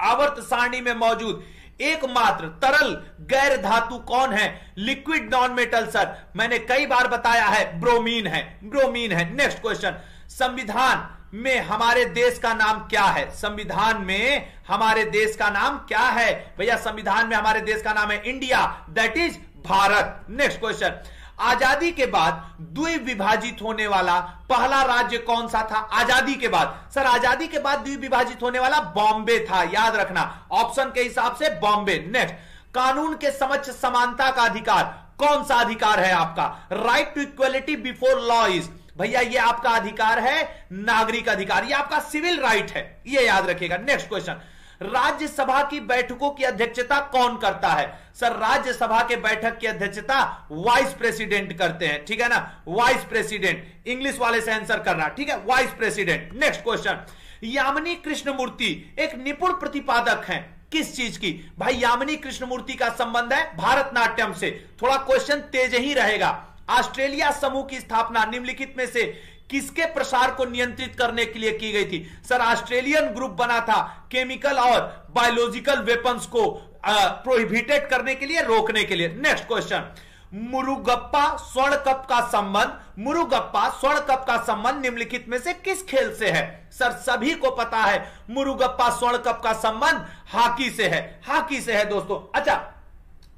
आवर्त सारणी में मौजूद एकमात्र तरल गैर धातु कौन है? लिक्विड नॉन मेटल सर मैंने कई बार बताया है ब्रोमीन है। ब्रोमीन है। नेक्स्ट क्वेश्चन संविधान में हमारे देश का नाम क्या है? संविधान में हमारे देश का नाम क्या है? भैया, संविधान में हमारे देश का नाम है India that is Bharat. Next question आज़ादी के बाद द्विविभाजित होने वाला पहला राज्य कौन सा था? आज़ादी के बाद। सर, आज़ादी के बाद द्विविभाजित होने वाला बॉम्बे था, याद रखना। ऑप्शन के हिसाब से बॉम्बे। नेक्स्ट कानून के समक्ष समानता का अधिकार। कौन सा अधिकार है आपका? Right to equality before law is भैया, ये आपका अधिकार है, नागरिक अधिकार। ये आपका सिविल राइट है। ये याद रखिएगा। नेक्स्ट क्वेश्चन राज्यसभा की बैठकों की अध्यक्षता कौन करता है? सर, राज्यसभा के बैठक की अध्यक्षता वाइस प्रेसिडेंट करते हैं, ठीक है ना? Vice president. इंग्लिश वाले से आंसर करना, ठीक है? Vice president. Next question. Yamini Krishnamurthy एक निपुण प्रतिपादक हैं। किस चीज़ की? भाई, यामिनी कृष्णमूर्ति का संबंध है भारतनाट्यम से। थोड़ा क्वेश्चन तेज ही रहेगा। ऑस्ट्रेलिया समूह की स्थापना निम्नलिखित में से किसके प्रसार को नियंत्रित करने के लिए की गई थी? सर, ऑस्ट्रेलियन ग्रुप बना था केमिकल और बायोलॉजिकल वेपन्स को प्रोहिबिटेड करने के लिए, रोकने के लिए। नेक्स्ट क्वेश्चन मुरुगप्पा स्वर्ण कप का संबंध, मुरुगप्पा स्वर्ण कप का संबंध निम्नलिखित में से किस खेल से है? सर, सभी को पता है, मुरुगप्पा स्वर्ण कप का संबंध हॉकी से है। हॉकी से है, दोस्तों। अच्छा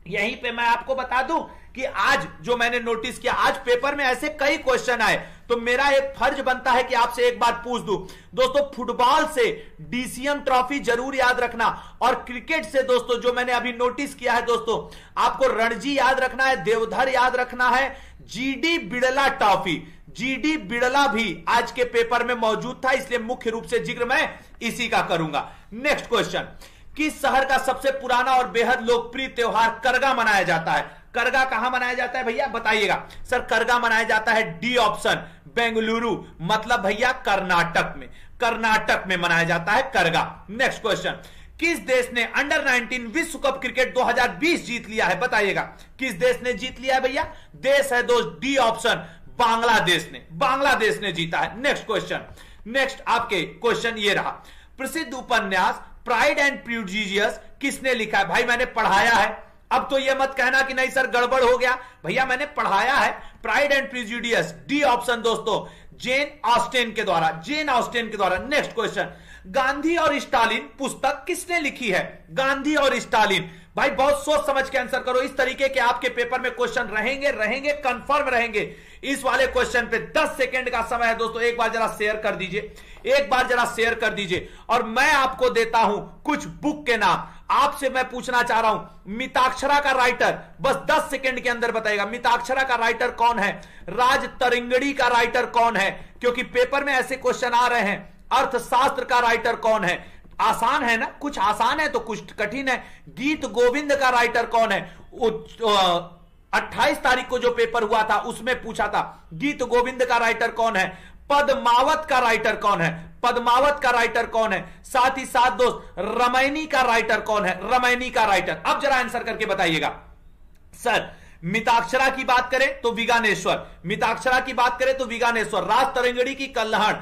यहीं पे मैं आपको बता दूँ कि आज जो मैंने नोटिस किया, आज पेपर में ऐसे कई क्वेश्चन आए। तो मेरा एक फ़र्ज़ बनता है कि आपसे एक बार पूछ दूँ। दोस्तों, फुटबॉल से डीसीएम ट्रॉफी ज़रूर याद रखना और क्रिकेट से दोस्तों, जो मैंने अभी नोटिस किया है दोस्तों, आपको रणजी याद रखना है, देवधर याद रखना है GD Birla trophy GD Birla भी आज के पेपर में मौजूद था, इसलिए मुख्य रूप से ज़िक्र मैं इसी का करूँगा। नेक्स्ट क्वेश्चन किस शहर का सबसे पुराना और बेहद लोकप्रिय त्योहार करगा मनाया जाता है? करगा कहाँ मनाया जाता है भैया? बताइएगा। सर, करगा मनाया जाता है डी ऑप्शन, बेंगलुरु। मतलब भैया, कर्नाटक में। कर्नाटक में मनाया जाता है करगा। नेक्स्ट क्वेश्चन किस देश ने अंडर 19 विश्व कप क्रिकेट 2020 जीत लिया है? बताइएगा। किस देश ने जीत लिया है भैया? देश है दोस्त, डी ऑप्शन, बांग्लादेश ने। बांग्लादेश ने जीता है। नेक्स्ट क्वेश्चन नेक्स्ट आपके क्वेश्चन ये रहा। प्रसिद्ध उपन्यास प्राइड एंड प्यूजियस किसने लिखा है? भाई, मैंने पढ़ाया है। अब तो यह मत कहना कि नहीं सर, गड़बड़ हो गया। भैया, मैंने पढ़ाया है pride and prejudice D option दोस्तों जेन ऑस्टेन के द्वारा जेन ऑस्टेन के द्वारा। नेक्स्ट क्वेश्चन गांधी और स्टालिन पुस्तक किसने लिखी है? गांधी और स्टालिन। भाई, बहुत सोच समझ के आंसर करो। इस तरीके के आपके पेपर में क्वेश्चन रहेंगे रहेंगे कंफर्म रहेंगे। इस वाले क्वेश्चन पे 10 सेकंड का समय है दोस्तों। एक बार जरा शेयर कर दीजिए। एक बार जरा शेयर कर दीजिए। और मैं आपको देता हूँ कुछ बुक के नाम। आपसे मैं पूछना चाह रहा हूँ। मिताक्षरा का राइटर बस 10 सेकंड के अंदर बताएगा मिताक्षरा का राइटर कौन है? राज तरिंगड़ी का राइटर कौन है? क्योंकि पेपर में ऐसे क्वेश्चन आ रहे हैं। अर्थशास्त्र का राइटर कौन है? आसान है ना? कुछ आसान है तो कुछ कठिन है। गीत गोविंद का राइटर कौन है? अट्ठाईस तारीख को जो पेपर हुआ था, उसमें पूछा था, गीत गोविंद का राइटर कौन है? पदमावत का राइटर कौन है? पद्मावत का राइटर कौन है? साथ ही साथ दोस्त, रमैनी का राइटर कौन है? रमैनी का राइटर अब जरा आंसर करके बताइएगा। सर मिताक्षरा की बात करें तो विगानेश्वर मिताक्षरा की बात करें तो विगानेश्वर राज तरंगड़ी की कल्हण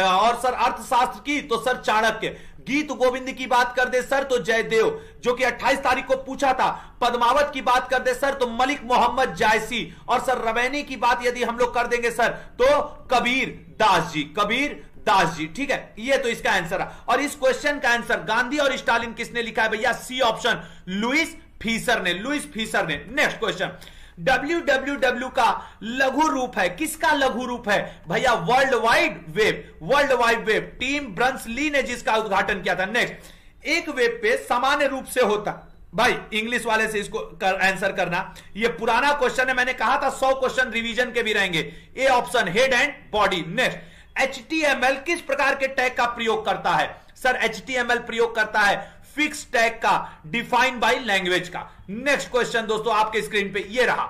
और सर अर्थशास्त्र की तो सर चाणक्य। गीत गोविंद की बात कर दे सर तो जयदेव, जो कि 28 तारीख को पूछा था, पद्मावत की बात कर दे सर तो मलिक मोहम्मद जायसी, और सर रवैनी की बात यदि हम लोग कर देंगे सर तो कबीर दास जी, कबीर दास जी, ठीक है? ये तो इसका आंसर है। और इस क्वेश्चन का आंसर गांधी और स्टालिन किसने लिखा है भैया? सी ऑप्शन लुइस फीसर ने लुइस फीसर ने। Next question W W W का लघु रूप है। किसका लघु रूप है? भैया world wide web world wide web Tim Berners Lee ने जिसका उद्घाटन किया था। नेक्स्ट एक वेब पे सामान्य रूप से होता। भाई इंग्लिश वाले से इसको कर, आंसर करना। ये पुराना क्वेश्चन है मैंने कहा था सौ क्वेश्चन रिवीजन के भी रहेंगे। A option head and body next HTML किस प्रकार के टैग का प्रयोग करता है? सर एचटीएमएल प्रयोग करता है। फिक्स टैग का डिफाइन बाई लैंग्वेज का। नेक्स्ट क्वेश्चन दोस्तों आपके स्क्रीन पे ये रहा।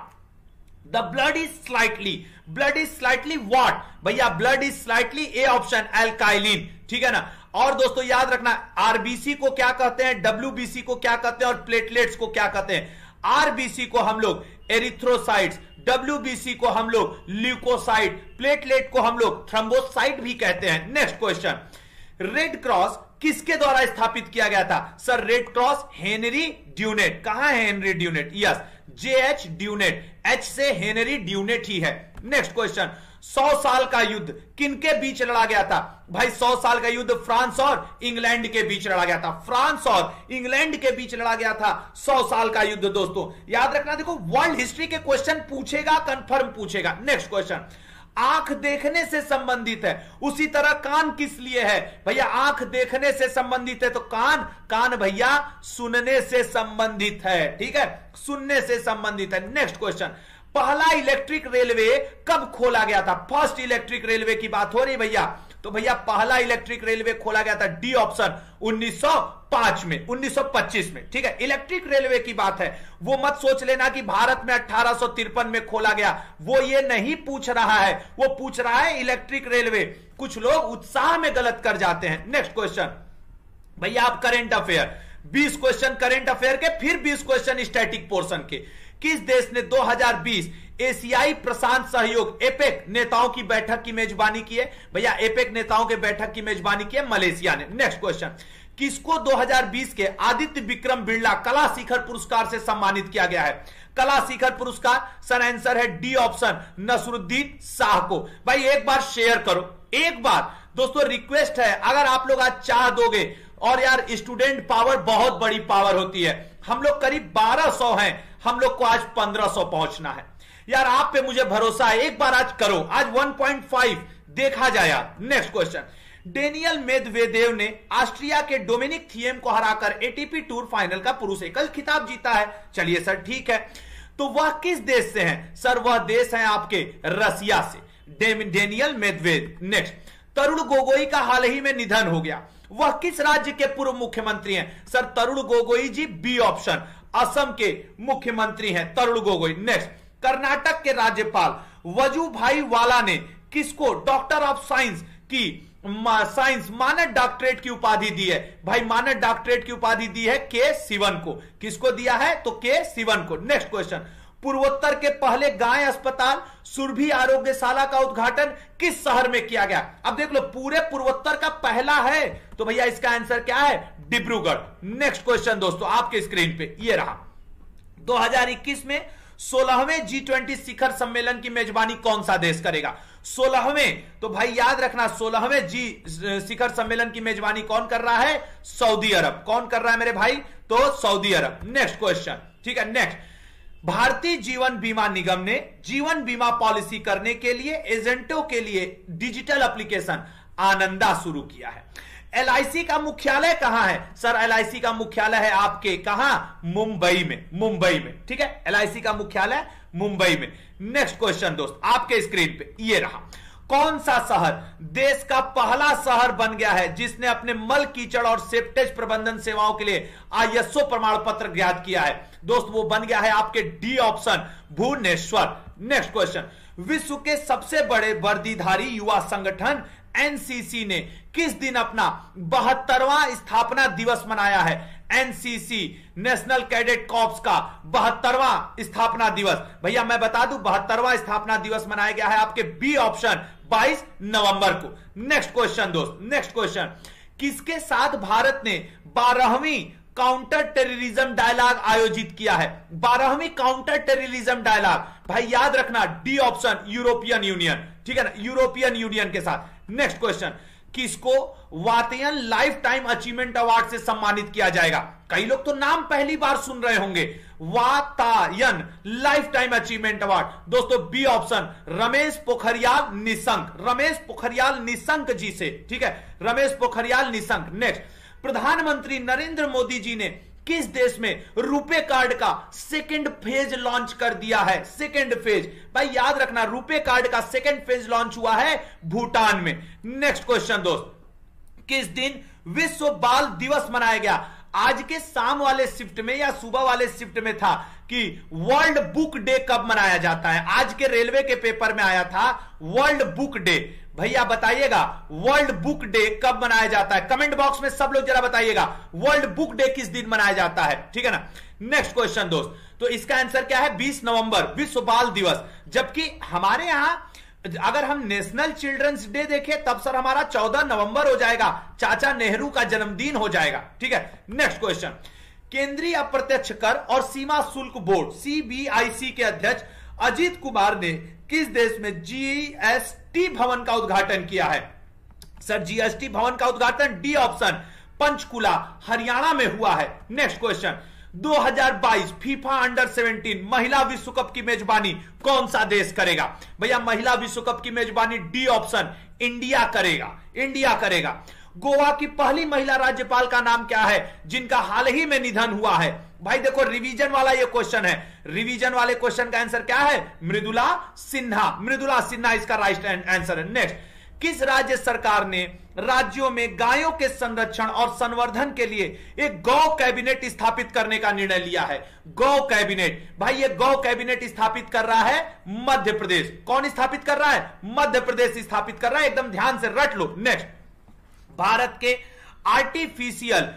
The blood is slightly blood is slightly what भैया blood is slightly A option alkaline ठीक है ना? और दोस्तों याद रखना आरबीसी को क्या कहते हैं? डब्ल्यूबीसी को क्या कहते हैं? और प्लेटलेट्स को क्या कहते हैं? आरबीसी को हम लोग एरिथ्रोसाइट्स डब्ल्यूबीसी को हम लोग ल्यूकोसाइट प्लेटलेट को हम लोग थ्रम्बोसाइट भी कहते हैं। नेक्स्ट क्वेश्चन रेड क्रॉस किसके द्वारा स्थापित किया गया था? Sir red cross Henry Dunant कहाँ है Henry Dunant yes J H Dunant H से हेनरी ड्यूनेट ही है। नेक्स्ट क्वेश्चन सौ साल का युद्ध किनके बीच लड़ा गया था? भाई, सौ साल का युद्ध फ्रांस और इंग्लैंड के बीच लड़ा गया था। फ्रांस और इंग्लैंड के बीच लड़ा गया था सौ साल का युद्ध, दोस्तों। याद रखना, देखो, वर्ल्ड हिस्ट्री के क्वेश्चन पूछेगा कंफर्म पूछेगा। नेक्स्ट क्वेश्चन आँख देखने से संबंधित है। उसी तरह कान किस लिए है? भैया, आँख देखने से संबंधित है तो कान कान भैया, सुनने से संबंधित है। ठीक है? सुनने से संबंधित है। नेक्स्ट क्वेश्चन पहला इलेक्ट्रिक रेलवे कब खोला गया था? फ़र्स्ट इलेक्ट्रिक रेलवे की बात हो रही भैया। तो भैया पहला इलेक्ट्रिक रेलवे खोला गया था डी ऑप्शन 1905 में 1925 में, ठीक है? इलेक्ट्रिक रेलवे की बात है। वो मत सोच लेना कि भारत में अठारह सौ तिरपन में खोला गया। वो ये नहीं पूछ रहा है। वो पूछ रहा है इलेक्ट्रिक रेलवे। कुछ लोग उत्साह में गलत कर जाते हैं। नेक्स्ट क्वेश्चन भैया आप current affair 20 question current affair के, फिर 20 क्वेश्चन स्टैटिक पोर्शन के। किस देश ने 2020 एशियाई प्रशांत सहयोग, एपेक नेताओं की बैठक की मेजबानी की है। भैया, एपेक नेताओं के बैठक की मेजबानी की है मलेशिया ने। नेक्स्ट क्वेश्चन किसको 2020 के आदित्य विक्रम बिरला कला शिखर पुरस्कार से सम्मानित किया गया है? कला शिखर पुरस्कार, सर आंसर है डी ऑप्शन, नसरुद्दीन शाह को। भाई, एक बार शेयर करो। एक बार। दोस्तों रिक्वेस्ट है, अगर आप लोग आज चाह दोगे, और यार स्टूडेंट पावर बहुत बड़ी पावर होती है। हम लोग करीब 1200 हैं, हम लोग को आज 1500 पहुँचना है। यार आप पे मुझे भरोसा है, एक बार आज करो। आज 1.5 देखा जाए यार नेक्स्ट क्वेश्चन डेनियल मेदवेदेव ने ऑस्ट्रिया के डोमिनिक थियम को हराकर एटीपी टूर फाइनल का पुरुष एकल खिताब जीता है। चलिए सर, ठीक है। तो वह किस देश से है? सर, वह देश है आपके रसिया से। Daniil Medved. Next Tarun Gogoi का हाल ही में निधन हो गया। वह किस राज्य के पूर्व मुख्यमंत्री हैं? Sir, Tarun Gogoi ji B option Assam के मुख्यमंत्री हैं तरुण गोगोई। नेक्स्ट कर्नाटक के राज्यपाल वज़ू भाई वाला ने किसको डॉक्टर ऑफ़ साइंस की साइंस मानद डॉक्टरेट की उपाधि दी है? भाई, मानद डॉक्टरेट की उपाधि दी है के सिवन को। किसको दिया है? तो के सिवन को। नेक्स्ट क्वेश्चन पूर्वोत्तर के पहले गाय अस्पताल सुरभि आरोग्यशाला का उद्घाटन किस शहर में किया गया? अब देख लो, पूरे पूर्वोत्तर का पहला है। तो भैया, इसका आंसर क्या है? डिब्रूगढ़। नेक्स्ट क्वेश्चन दोस्तों, आपके स्क्रीन पे। ये रहा। 2021 में सोलहवें जी ट्वेंटी शिखर सम्मेलन की मेजबानी कौन सा देश करेगा? सोलहवें तो भाई याद रखना, सोलहवें जी शिखर सम्मेलन की मेजबानी कौन कर रहा है? Saudi Arab. कौन कर रहा है मेरे भाई? तो सऊदी अरब। नेक्स्ट क्वेश्चन ठीक है नेक्स्ट भारतीय जीवन बीमा निगम ने जीवन बीमा पॉलिसी करने के लिए, एजेंटों के लिए डिजिटल एप्लीकेशन आनंदा शुरू किया है। एलआईसी का मुख्यालय कहाँ है? सर एलआईसी का मुख्यालय है आपके कहा? मुंबई में मुंबई में। ठीक है? एलआईसी का मुख्यालय मुंबई में। नेक्स्ट क्वेश्चन दोस्त, आपके स्क्रीन पे, ये रहा। कौन सा शहर देश का पहला शहर बन गया है जिसने अपने मल कीचड़ और सेप्टेज प्रबंधन सेवाओं के लिए आईएसओ प्रमाण पत्र ज्ञात किया है? दोस्त, वो बन गया है आपके D option Bhubaneswar. Next question विश्व के सबसे बड़े वर्दीधारी युवा संगठन एनसीसी ने किस दिन अपना बहत्तरवा स्थापना दिवस मनाया है? एनसीसी नेशनल कैडेट कॉप्स का बहत्तरवा स्थापना दिवस। भैया, मैं बता दूँ, बहत्तरवा स्थापना दिवस मनाया गया है आपके बी ऑप्शन 22 नवंबर को। नेक्स्ट क्वेश्चन दोस्त नेक्स्ट क्वेश्चन किसके साथ भारत ने बारहवीं काउंटर टेररिज्म डायलॉग आयोजित किया है? बारहवीं काउंटर टेररिज्म डायलॉग भाई, याद रखना डी ऑप्शन यूरोपियन यूनियन ठीक है ना? यूरोपियन यूनियन के साथ। नेक्स्ट क्वेश्चन किसको Vatayan life time achievement award से सम्मानित किया जाएगा? कई लोग तो नाम पहली बार सुन रहे होंगे। Vatayan lifetime achievement award. दोस्तों, बी ऑप्शन, रमेश पोखरियाल निशंक। रमेश पोखरियाल निशंक जी से, ठीक है? रमेश पोखरियाल निशंक। नेक्स्ट प्रधानमंत्री नरेंद्र मोदी जी ने किस देश में रुपे कार्ड का सेकंड फ़ेज़ लॉन्च कर दिया है? सेकंड फ़ेज़ भाई, याद रखना, रुपे कार्ड का सेकंड फ़ेज़ लॉन्च हुआ है भूटान में। नेक्स्ट क्वेश्चन दोस्त। किस दिन विश्व बाल दिवस मनाया गया? आज के शाम वाले शिफ्ट में या सुबह वाले शिफ्ट में था कि वर्ल्ड बुक डे कब मनाया जाता है? आज के रेलवे के पेपर में आया था वर्ल्ड बुक डे भैया बताइएगा वर्ल्ड बुक डे कब मनाया जाता है? कमेंट बॉक्स में सब लोग जरा बताइएगा वर्ल्ड बुक डे किस दिन मनाया जाता है? ठीक है ना? नेक्स्ट क्वेश्चन दोस्त तो इसका आंसर क्या है? 20 नवंबर, विश्व बाल दिवस। जबकि हमारे यहाँ, अगर हम नेशनल चिल्ड्रंस डे देखें, तब सर हमारा 14 नवंबर हो जाएगा, चाचा नेहरू का जन्मदिन हो जाएगा। ठीक है? नेक्स्ट क्वेश्चन केंद्रीय अप्रत्यक्ष कर और सीमा शुल्क बोर्ड सीबीआईसी के अध्यक्ष अजीत कुमार ने किस देश में जीएसटी भवन का उद्घाटन किया है। सर जीएसटी भवन का उद्घाटन डी ऑप्शन पंचकुला, हरियाणा में हुआ है। नेक्स्ट क्वेश्चन 2022 फीफा अंडर 17 महिला विश्व कप की मेजबानी कौन सा देश करेगा? भैया, महिला विश्व कप की मेजबानी डी ऑप्शन इंडिया करेगा। इंडिया करेगा। गोवा की पहली महिला राज्यपाल का नाम क्या है? जिनका हाल ही में निधन हुआ है। भाई देखो रिवीजन वाला ये क्वेश्चन है। रिवीजन वाले क्वेश्चन का आंसर क्या है? मृदुला सिन्हा। मृदुला सिन्हा इसका राइट आंसर है। नेक्स्ट किस राज्य सरकार ने राज्यों में गायों के संरक्षण और संवर्धन के लिए एक गौ कैबिनेट स्थापित करने का निर्णय लिया है? गौ कैबिनेट। भाई, ये गौ कैबिनेट स्थापित कर रहा है मध्य प्रदेश। कौन स्थापित कर रहा है? मध्य प्रदेश स्थापित कर रहा है। एकदम ध्यान से रट लो। नेक्स्ट भारत के artificial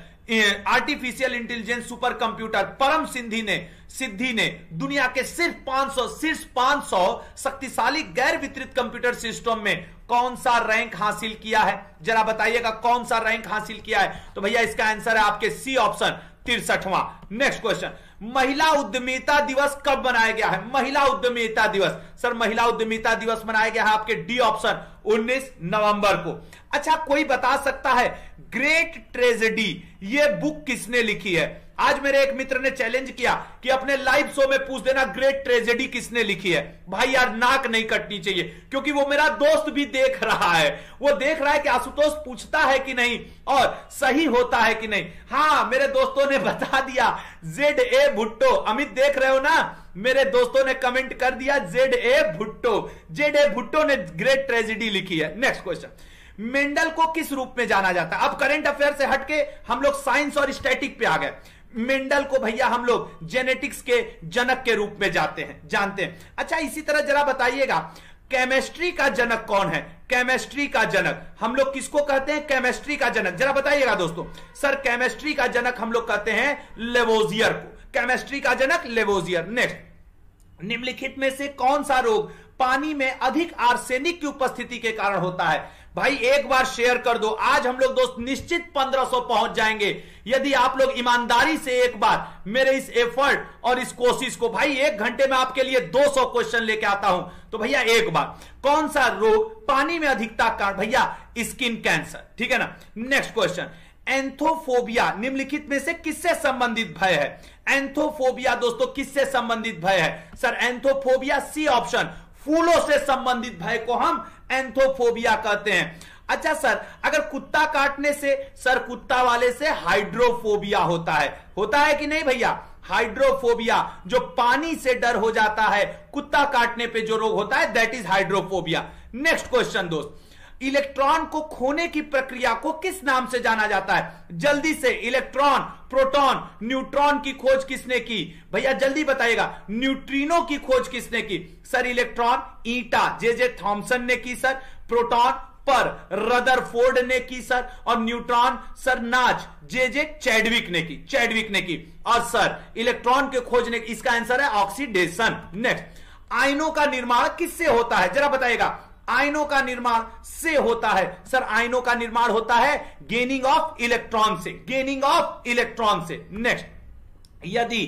artificial intelligence super computer Param Siddhi ने, सिद्धि ने, दुनिया के सिर्फ़ 500 सिर्फ़ 500 शक्तिशाली गैर वितरित कंप्यूटर सिस्टम में कौन सा रैंक हासिल किया है? जरा बताइएगा कौन सा रैंक हासिल किया है? तो भैया, इसका आंसर है आपके सी ऑप्शन तिरसठवां। नेक्स्ट क्वेश्चन महिला उद्यमिता दिवस कब मनाया गया है? महिला उद्यमिता दिवस। सर, महिला उद्यमिता दिवस मनाया गया है आपके डी ऑप्शन 19 नवंबर को। अच्छा कोई बता सकता है, ग्रेट ट्रेजेडी, ये बुक किसने लिखी है? आज मेरे एक मित्र ने चैलेंज किया कि अपने लाइव शो में पूछ देना ग्रेट ट्रेजेडी किसने लिखी है? भाई यार, नाक नहीं कटनी चाहिए, क्योंकि वो मेरा दोस्त भी देख रहा है। वो देख रहा है कि आशुतोष पूछता है कि नहीं और सही होता है कि नहीं। हाँ मेरे दोस्तों ने [laughs] बता दिया जेड ए भुट्टो। अमित, देख रहे हो ना? मेरे दोस्तों ने कमेंट कर दिया Z A Bhutto. Z A Bhutto ने ग्रेट ट्रेजेडी लिखी है। नेक्स्ट क्वेश्चन मेंडल को किस रूप में जाना जाता है? अब करंट अफेयर से हटके हम लोग साइंस और स्टैटिक पे आ गए। मेंडल को भैया हम लोग जेनेटिक्स के जनक के रूप में जाते हैं, जानते हैं। अच्छा इसी तरह जरा बताइएगा केमिस्ट्री का जनक कौन है? केमिस्ट्री का जनक, हम लोग किसको कहते हैं? केमिस्ट्री का जनक। जरा बताइएगा दोस्तों, सर केमिस्ट्री का जनक हम लोग कहते हैं लेवोजियर को। केमिस्ट्री का जनक लेवोजियर नेक्स्ट निम्नलिखित में से कौन सा रोग पानी में अधिक आर्सेनिक की उपस्थिति के कारण होता है? भाई, एक बार शेयर कर दो। आज हम लोग दोस्त निश्चित 1500 पहुँच जाएँगे। यदि आप लोग ईमानदारी से एक बार मेरे इस एफर्ट और इस कोशिश को, भाई, एक घंटे में आपके लिए 200 क्वेश्चन लेके आता हूँ तो भैया, एक बार। कौन सा रोग पानी में अधिकता कारण भैया स्किन कैंसर ठीक है ना? नेक्स्ट क्वेश्चन एंथोफोबिया निम्नलिखित में से किससे संबंधित भय है? एंथोफोबिया दोस्तों, किससे संबंधित भय है? सर एंथोफोबिया सी ऑप्शन फूलों से संबंधित भय को हम एंथोफोबिया कहते हैं। अच्छा सर, अगर कुत्ता काटने से, सर कुत्ता वाले से हाइड्रोफोबिया होता है होता है कि नहीं भैया? हाइड्रोफोबिया, जो पानी से डर हो जाता है, कुत्ता काटने पे जो रोग होता है that is hydrophobia next question दोस्त इलेक्ट्रॉन को खोने की प्रक्रिया को किस नाम से जाना जाता है? जल्दी से, इलेक्ट्रॉन, प्रोटॉन, न्यूट्रॉन की खोज किसने की? भैया, जल्दी बताइएगा, न्यूट्रिनो की खोज किसने की? सर, इलेक्ट्रॉन, ईटा, जे जे थॉमसन ने की, सर। प्रोटॉन, पर, रदरफोर्ड ने की, सर। और न्यूट्रॉन, सर नाच जे जे चैडविक ने की, चैडविक ने की। और, सर, इलेक्ट्रॉन के खोज खोजने, इसका आंसर है ऑक्सीडेशन। नेक्स्ट, आयनों का निर्माण किससे होता है? जरा बताइएगा आयनों का निर्माण से होता है। सर आयनों का निर्माण होता है गेनिंग ऑफ़ इलेक्ट्रॉन से। गेनिंग ऑफ़ इलेक्ट्रॉन से। नेक्स्ट यदि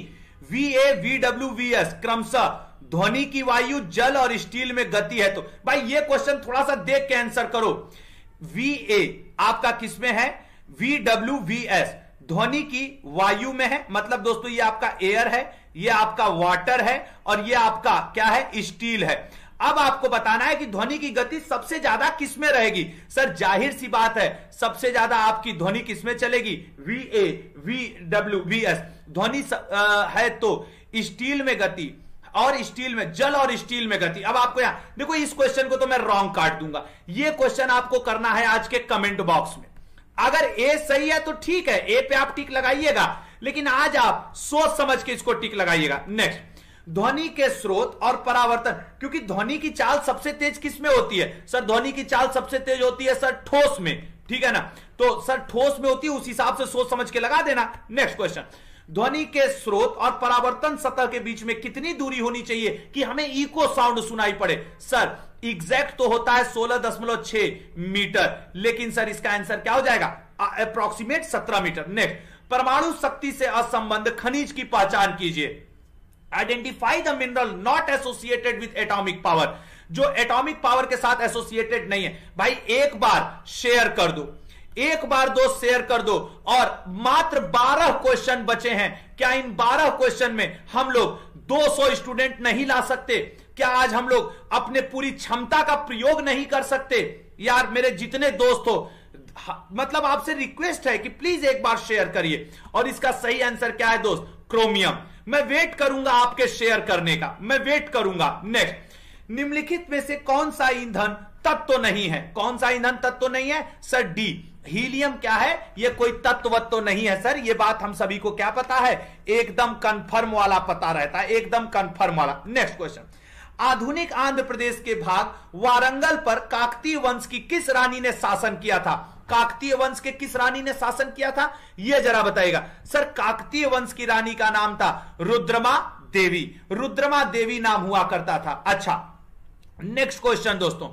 V A V W V S क्रमशः ध्वनि की वायु जल और स्टील में गति है तो भाई ये क्वेश्चन थोड़ा सा देख के आंसर करो। वी ए आपका किसमें है? वी डब्ल्यू वी एस ध्वनि की वायु में है। मतलब दोस्तों, ये आपका एयर है, ये आपका वाटर है और ये आपका क्या है? स्टील है। अब आपको बताना है कि ध्वनि की गति सबसे ज़्यादा किसमें रहेगी? सर, ज़ाहिर सी बात है, सबसे ज़्यादा आपकी ध्वनि किसमें चलेगी? V A V W V S ध्वनि है तो स्टील में गति और स्टील में, जल और स्टील में गति। अब आपको यहाँ, देखो, इस क्वेश्चन को तो मैं रॉन्ग काट दूँगा। ये क्वेश्चन आपको करना है आज के कमेंट बॉक्स में। अगर ए सही है तो ठीक है ए पे आप टिक लगाइएगा, लेकिन आज आप सोच समझ के इसको टिक लगाइएगा। नेक्स्ट ध्वनि के स्रोत और परावर्तन, क्योंकि ध्वनि की चाल सबसे तेज किसमें होती है? सर, ध्वनि की चाल सबसे तेज होती है सर ठोस में, ठीक है ना? तो सर, ठोस में होती है, उस हिसाब से सोच समझ के लगा देना। नेक्स्ट क्वेश्चन ध्वनि के स्रोत और परावर्तन सतह के बीच में कितनी दूरी होनी चाहिए कि हमें इको साउंड सुनाई पड़े? सर एग्जैक्ट तो होता है सोलह दशमलव छह मीटर, लेकिन सर, इसका आंसर क्या हो जाएगा? अप्रोक्सीमेट सत्रह मीटर। नेक्स्ट परमाणु शक्ति से असंबंध खनिज की पहचान कीजिए। Identify the mineral not associated with atomic power जो एटॉमिक पावर के साथ एसोसिएटेड नहीं है। भाई, एक बार शेयर कर दो। एक बार दो शेयर कर दो। और मात्र 12 क्वेश्चन बचे हैं। क्या इन 12 क्वेश्चन में हम लोग 200 स्टूडेंट नहीं ला सकते? क्या आज हम लोग अपने पूरी क्षमता का प्रयोग नहीं कर सकते? यार, मेरे जितने दोस्त हो मतलब आपसे रिक्वेस्ट है कि प्लीज़ एक बार शेयर करिए। और इसका सही आंसर क्या है, दोस्त? क्रोमियम मैं वेट करूँगा आपके शेयर करने का। मैं वेट करूँगा। नेक्स्ट निम्नलिखित में से कौन सा ईंधन तत्व तो नहीं है? कौन सा ईंधन तत्व तो नहीं है? सर डी हीलियम क्या है? ये कोई तत्व तो नहीं है, सर। ये बात हम सभी को क्या पता है? एकदम कंफर्म वाला पता रहता है। एकदम कंफर्म वाला। नेक्स्ट क्वेश्चन आधुनिक आंध्र प्रदेश के भाग वारंगल पर काकतीय वंश की किस रानी ने शासन किया था? काकतीय वंश के किस रानी ने शासन किया था? यह जरा बताएगा सर, काकतीय वंश की रानी का नाम था रुद्रमा देवी। रुद्रमा देवी नाम हुआ करता था। अच्छा नेक्स्ट क्वेश्चन दोस्तों।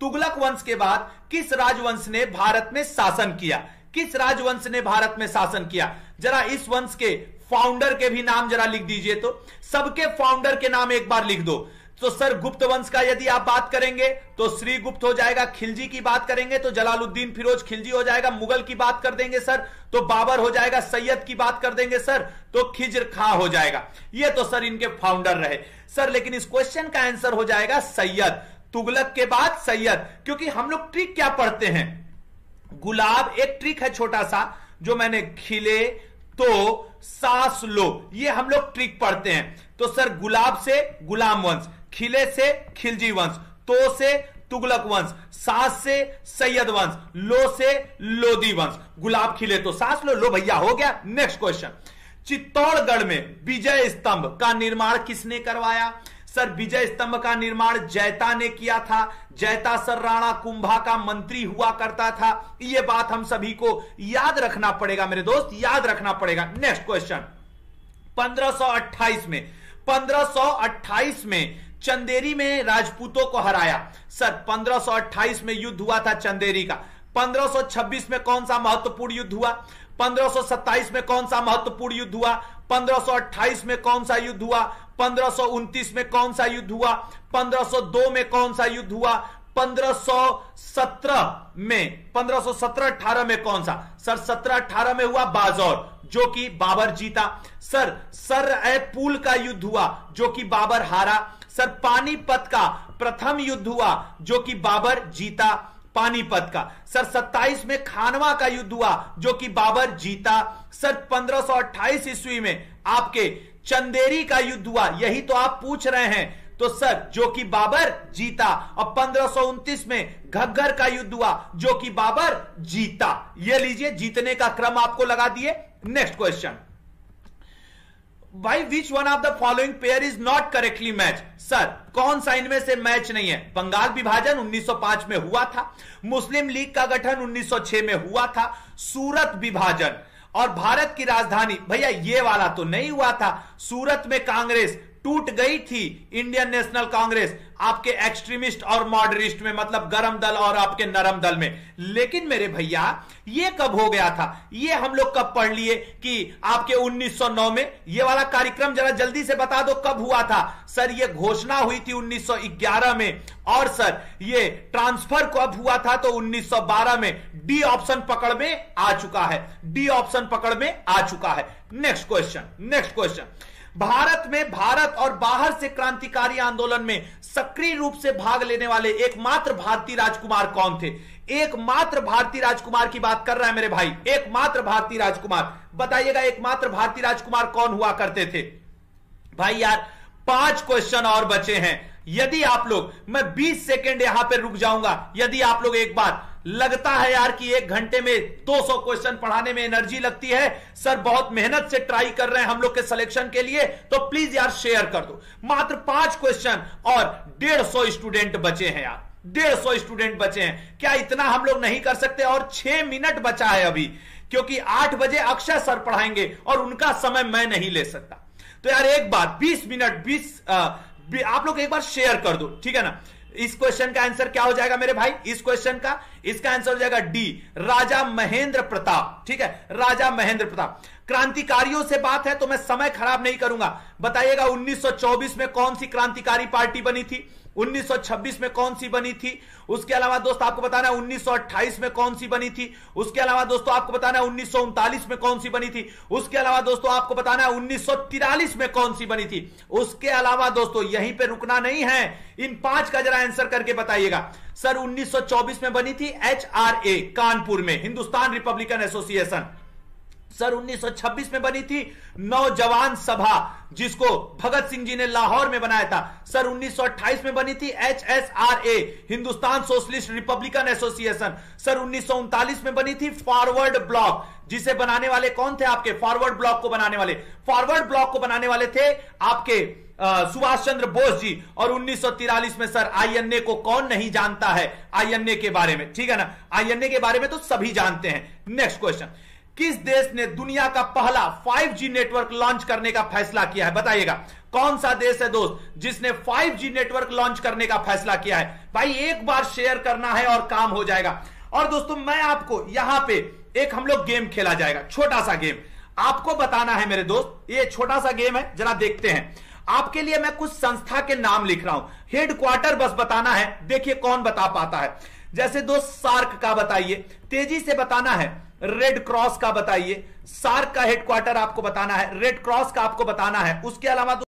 तुगलक वंश के बाद किस राजवंश ने भारत में शासन किया? किस राजवंश ने भारत में शासन किया? जरा इस वंश के फाउंडर के भी नाम जरा लिख दीजिए तो। सबके फाउंडर के नाम एक बार लिख दो। तो सर गुप्त वंश का यदि आप बात करेंगे तो श्री गुप्त हो जाएगा, खिलजी की बात करेंगे तो जलालुद्दीन फिरोज खिलजी हो जाएगा, मुगल की बात कर देंगे सर तो बाबर हो जाएगा, सैयद की बात कर देंगे सर तो खिजर खा हो जाएगा। ये तो सर इनके फाउंडर रहे। सर, लेकिन इस क्वेश्चन का आंसर हो जाएगा सैयद। तुगलक के बाद सैयद, क्योंकि हम लोग ट्रिक क्या पढ़ते हैं? गुलाब एक ट्रिक है छोटा सा, जो मैंने खिले तो सांस लो, ये हम लोग ट्रिक पढ़ते हैं। तो सर, गुलाब से गुलाम वंश खिले से खिलजी वंश तो से तुगलक वंश, सास से सैयद वंश, लो से लोदी वंश। गुलाब खिले तो सास, लो लो भैया, हो गया नेक्स्ट क्वेश्चन चित्तौड़गढ़ में विजय स्तंभ का निर्माण किसने करवाया? सर, विजय स्तंभ का निर्माण जैता ने किया था। जैता सर, राणा कुंभा का मंत्री हुआ करता था। यह बात हम सभी को याद रखना पड़ेगा, मेरे दोस्त, याद रखना पड़ेगा। नेक्स्ट क्वेश्चन 1528 में 1528 में चंदेरी में राजपूतों को हराया। सर 1528 में युद्ध हुआ था चंदेरी का। 1526 में कौन सा महत्वपूर्ण युद्ध हुआ? 1527 में कौन सा महत्वपूर्ण युद्ध हुआ? 1528 में कौन सा युद्ध हुआ? 1529 में कौन सा युद्ध हुआ? 1502 में कौन सा युद्ध हुआ? 1517 में 1517 18 में कौन सा? सर 17 18 में हुआ बाजौर, जो कि बाबर जीता। सर सर ए पुल का युद्ध हुआ, जो कि बाबर हारा। सर, पानीपत का प्रथम युद्ध हुआ, जो कि बाबर जीता पानीपत का। सर 27 में खानवा का युद्ध हुआ, जो कि बाबर जीता। सर 1528 ईस्वी में आपके चंदेरी का युद्ध हुआ, यही तो आप पूछ रहे हैं। तो सर, जो कि बाबर जीता और पंद्रह में घग्गर का युद्ध हुआ, जो कि बाबर जीता। ये लीजिए, जीतने का क्रम आपको लगा दिए। Next question. भाई which one of the following pair is not correctly match sir कौन सा इनमें से मैच नहीं है? बंगाल विभाजन 1905 में हुआ था। मुस्लिम लीग का गठन 1906 में हुआ था। सूरत विभाजन। और भारत की राजधानी, भैया, ये वाला तो नहीं हुआ था। सूरत में कांग्रेस टूट गई थी इंडियन नेशनल कांग्रेस, आपके एक्सट्रीमिस्ट और मॉडरिस्ट में मतलब गरम दल और आपके नरम दल में। लेकिन मेरे भैया, ये कब हो गया था? ये हम लोग कब पढ़ लिए कि आपके 1909 में? ये वाला कार्यक्रम जरा जल्दी से बता दो, कब हुआ था? सर, ये घोषणा हुई थी 1911 में। और सर, ये ट्रांसफ़र कब हुआ था? तो 1912 में। डी ऑप्शन पकड़ में आ चुका है। डी ऑप्शन पकड़ में आ चुका है। Next question next question. Bharat में, भारत और बाहर से क्रांतिकारी आंदोलन में सक्रिय रूप से भाग लेने वाले एकमात्र भारतीय राजकुमार कौन थे? एकमात्र भारतीय राजकुमार की बात कर रहा है मेरे भाई। एकमात्र भारतीय राजकुमार। बताइएगा, एकमात्र भारतीय राजकुमार कौन हुआ करते थे? भाई यार, पाँच क्वेश्चन और बचे हैं। यदि आप लोग, मैं 20 सेकेंड यहाँ पर रुक जाऊँगा। यदि आप लोग एक बार लगता है यार कि एक घंटे में 200 क्वेश्चन पढ़ाने में एनर्जी लगती है। सर, बहुत मेहनत से ट्राई कर रहे हैं हम लोग के सिलेक्शन के लिए। तो प्लीज़ यार शेयर कर दो। मात्र पाँच क्वेश्चन और डेढ़ सौ स्टूडेंट बचे हैं यार। डेढ़ सौ स्टूडेंट बचे हैं। क्या इतना हम लोग नहीं कर सकते? और छह मिनट बचा है अभी, क्योंकि आठ बजे अक्षय सर पढ़ाएँगे और उनका समय मैं नहीं ले सकता। तो यार एक बात, बीस मिनट बीस आप लोग एक बार शेयर कर दो, ठीक है ना? इस क्वेश्चन का आंसर क्या हो जाएगा मेरे भाई? इस क्वेश्चन का। इसका आंसर हो जाएगा डी राजा महेंद्र प्रताप। ठीक है? राजा महेंद्र प्रताप। क्रांतिकारियों से बात है तो मैं समय खराब नहीं करूँगा। बताइएगा 1924 में कौन सी क्रांतिकारी पार्टी बनी थी? 1926 में कौन सी बनी थी? उसके अलावा दोस्तों, आपको बताना है 1928 में कौन सी बनी थी? उसके अलावा दोस्तों, आपको बताना है उन्नीस में कौन सी बनी थी? उसके अलावा दोस्तों, आपको बताना है उन्नीस में कौन सी बनी थी? उसके अलावा दोस्तों, यहीं पे रुकना नहीं है। इन पाँच का जरा आंसर करके बताइएगा। सर 1924 में बनी थी एचआरए कानपुर में, हिंदुस्तान रिपब्लिकन एसोसिएशन। सर 1926 में बनी थी नौजवान सभा, जिसको भगत सिंह जी ने लाहौर में बनाया था। सर 1928 में बनी थी H S R A, Hindustan socialist republican association. Sir उन्नीस सौ उनतालीस में बनी थी फॉरवर्ड ब्लॉक, जिसे बनाने वाले कौन थे आपके? फॉरवर्ड ब्लॉक को बनाने वाले। फॉरवर्ड ब्लॉक को बनाने वाले थे आपके सुभाष चंद्र बोस जी। और 1943 में सर आईएनए को कौन नहीं जानता है? आईएनए के बारे में। ठीक है ना? आईएनए के बारे में तो सभी जानते हैं। नेक्स्ट क्वेश्चन किस देश ने दुनिया का पहला 5G नेटवर्क लॉन्च करने का फैसला किया है? बताइएगा। कौन सा देश है दोस्त, जिसने 5G नेटवर्क लॉन्च करने का फैसला किया है? भाई, एक बार शेयर करना है और काम हो जाएगा। और दोस्तों, मैं आपको यहाँ पे एक हम लोग गेम खेला जाएगा, छोटा सा गेम आपको बताना है मेरे दोस्त, ये छोटा सा गेम है, जरा देखते हैं। आपके लिए मैं कुछ संस्था के नाम लिख रहा हूँ। हेडक्वार्टर बस बताना है, देखिए कौन बता पाता है। जैसे दोस्त सार्क का बताइए। तेज़ी से बताना है। रेड क्रॉस का बताइए। सार्क का हेडक्वार्टर आपको बताना है। रेड क्रॉस का आपको बताना है। उसके अलावा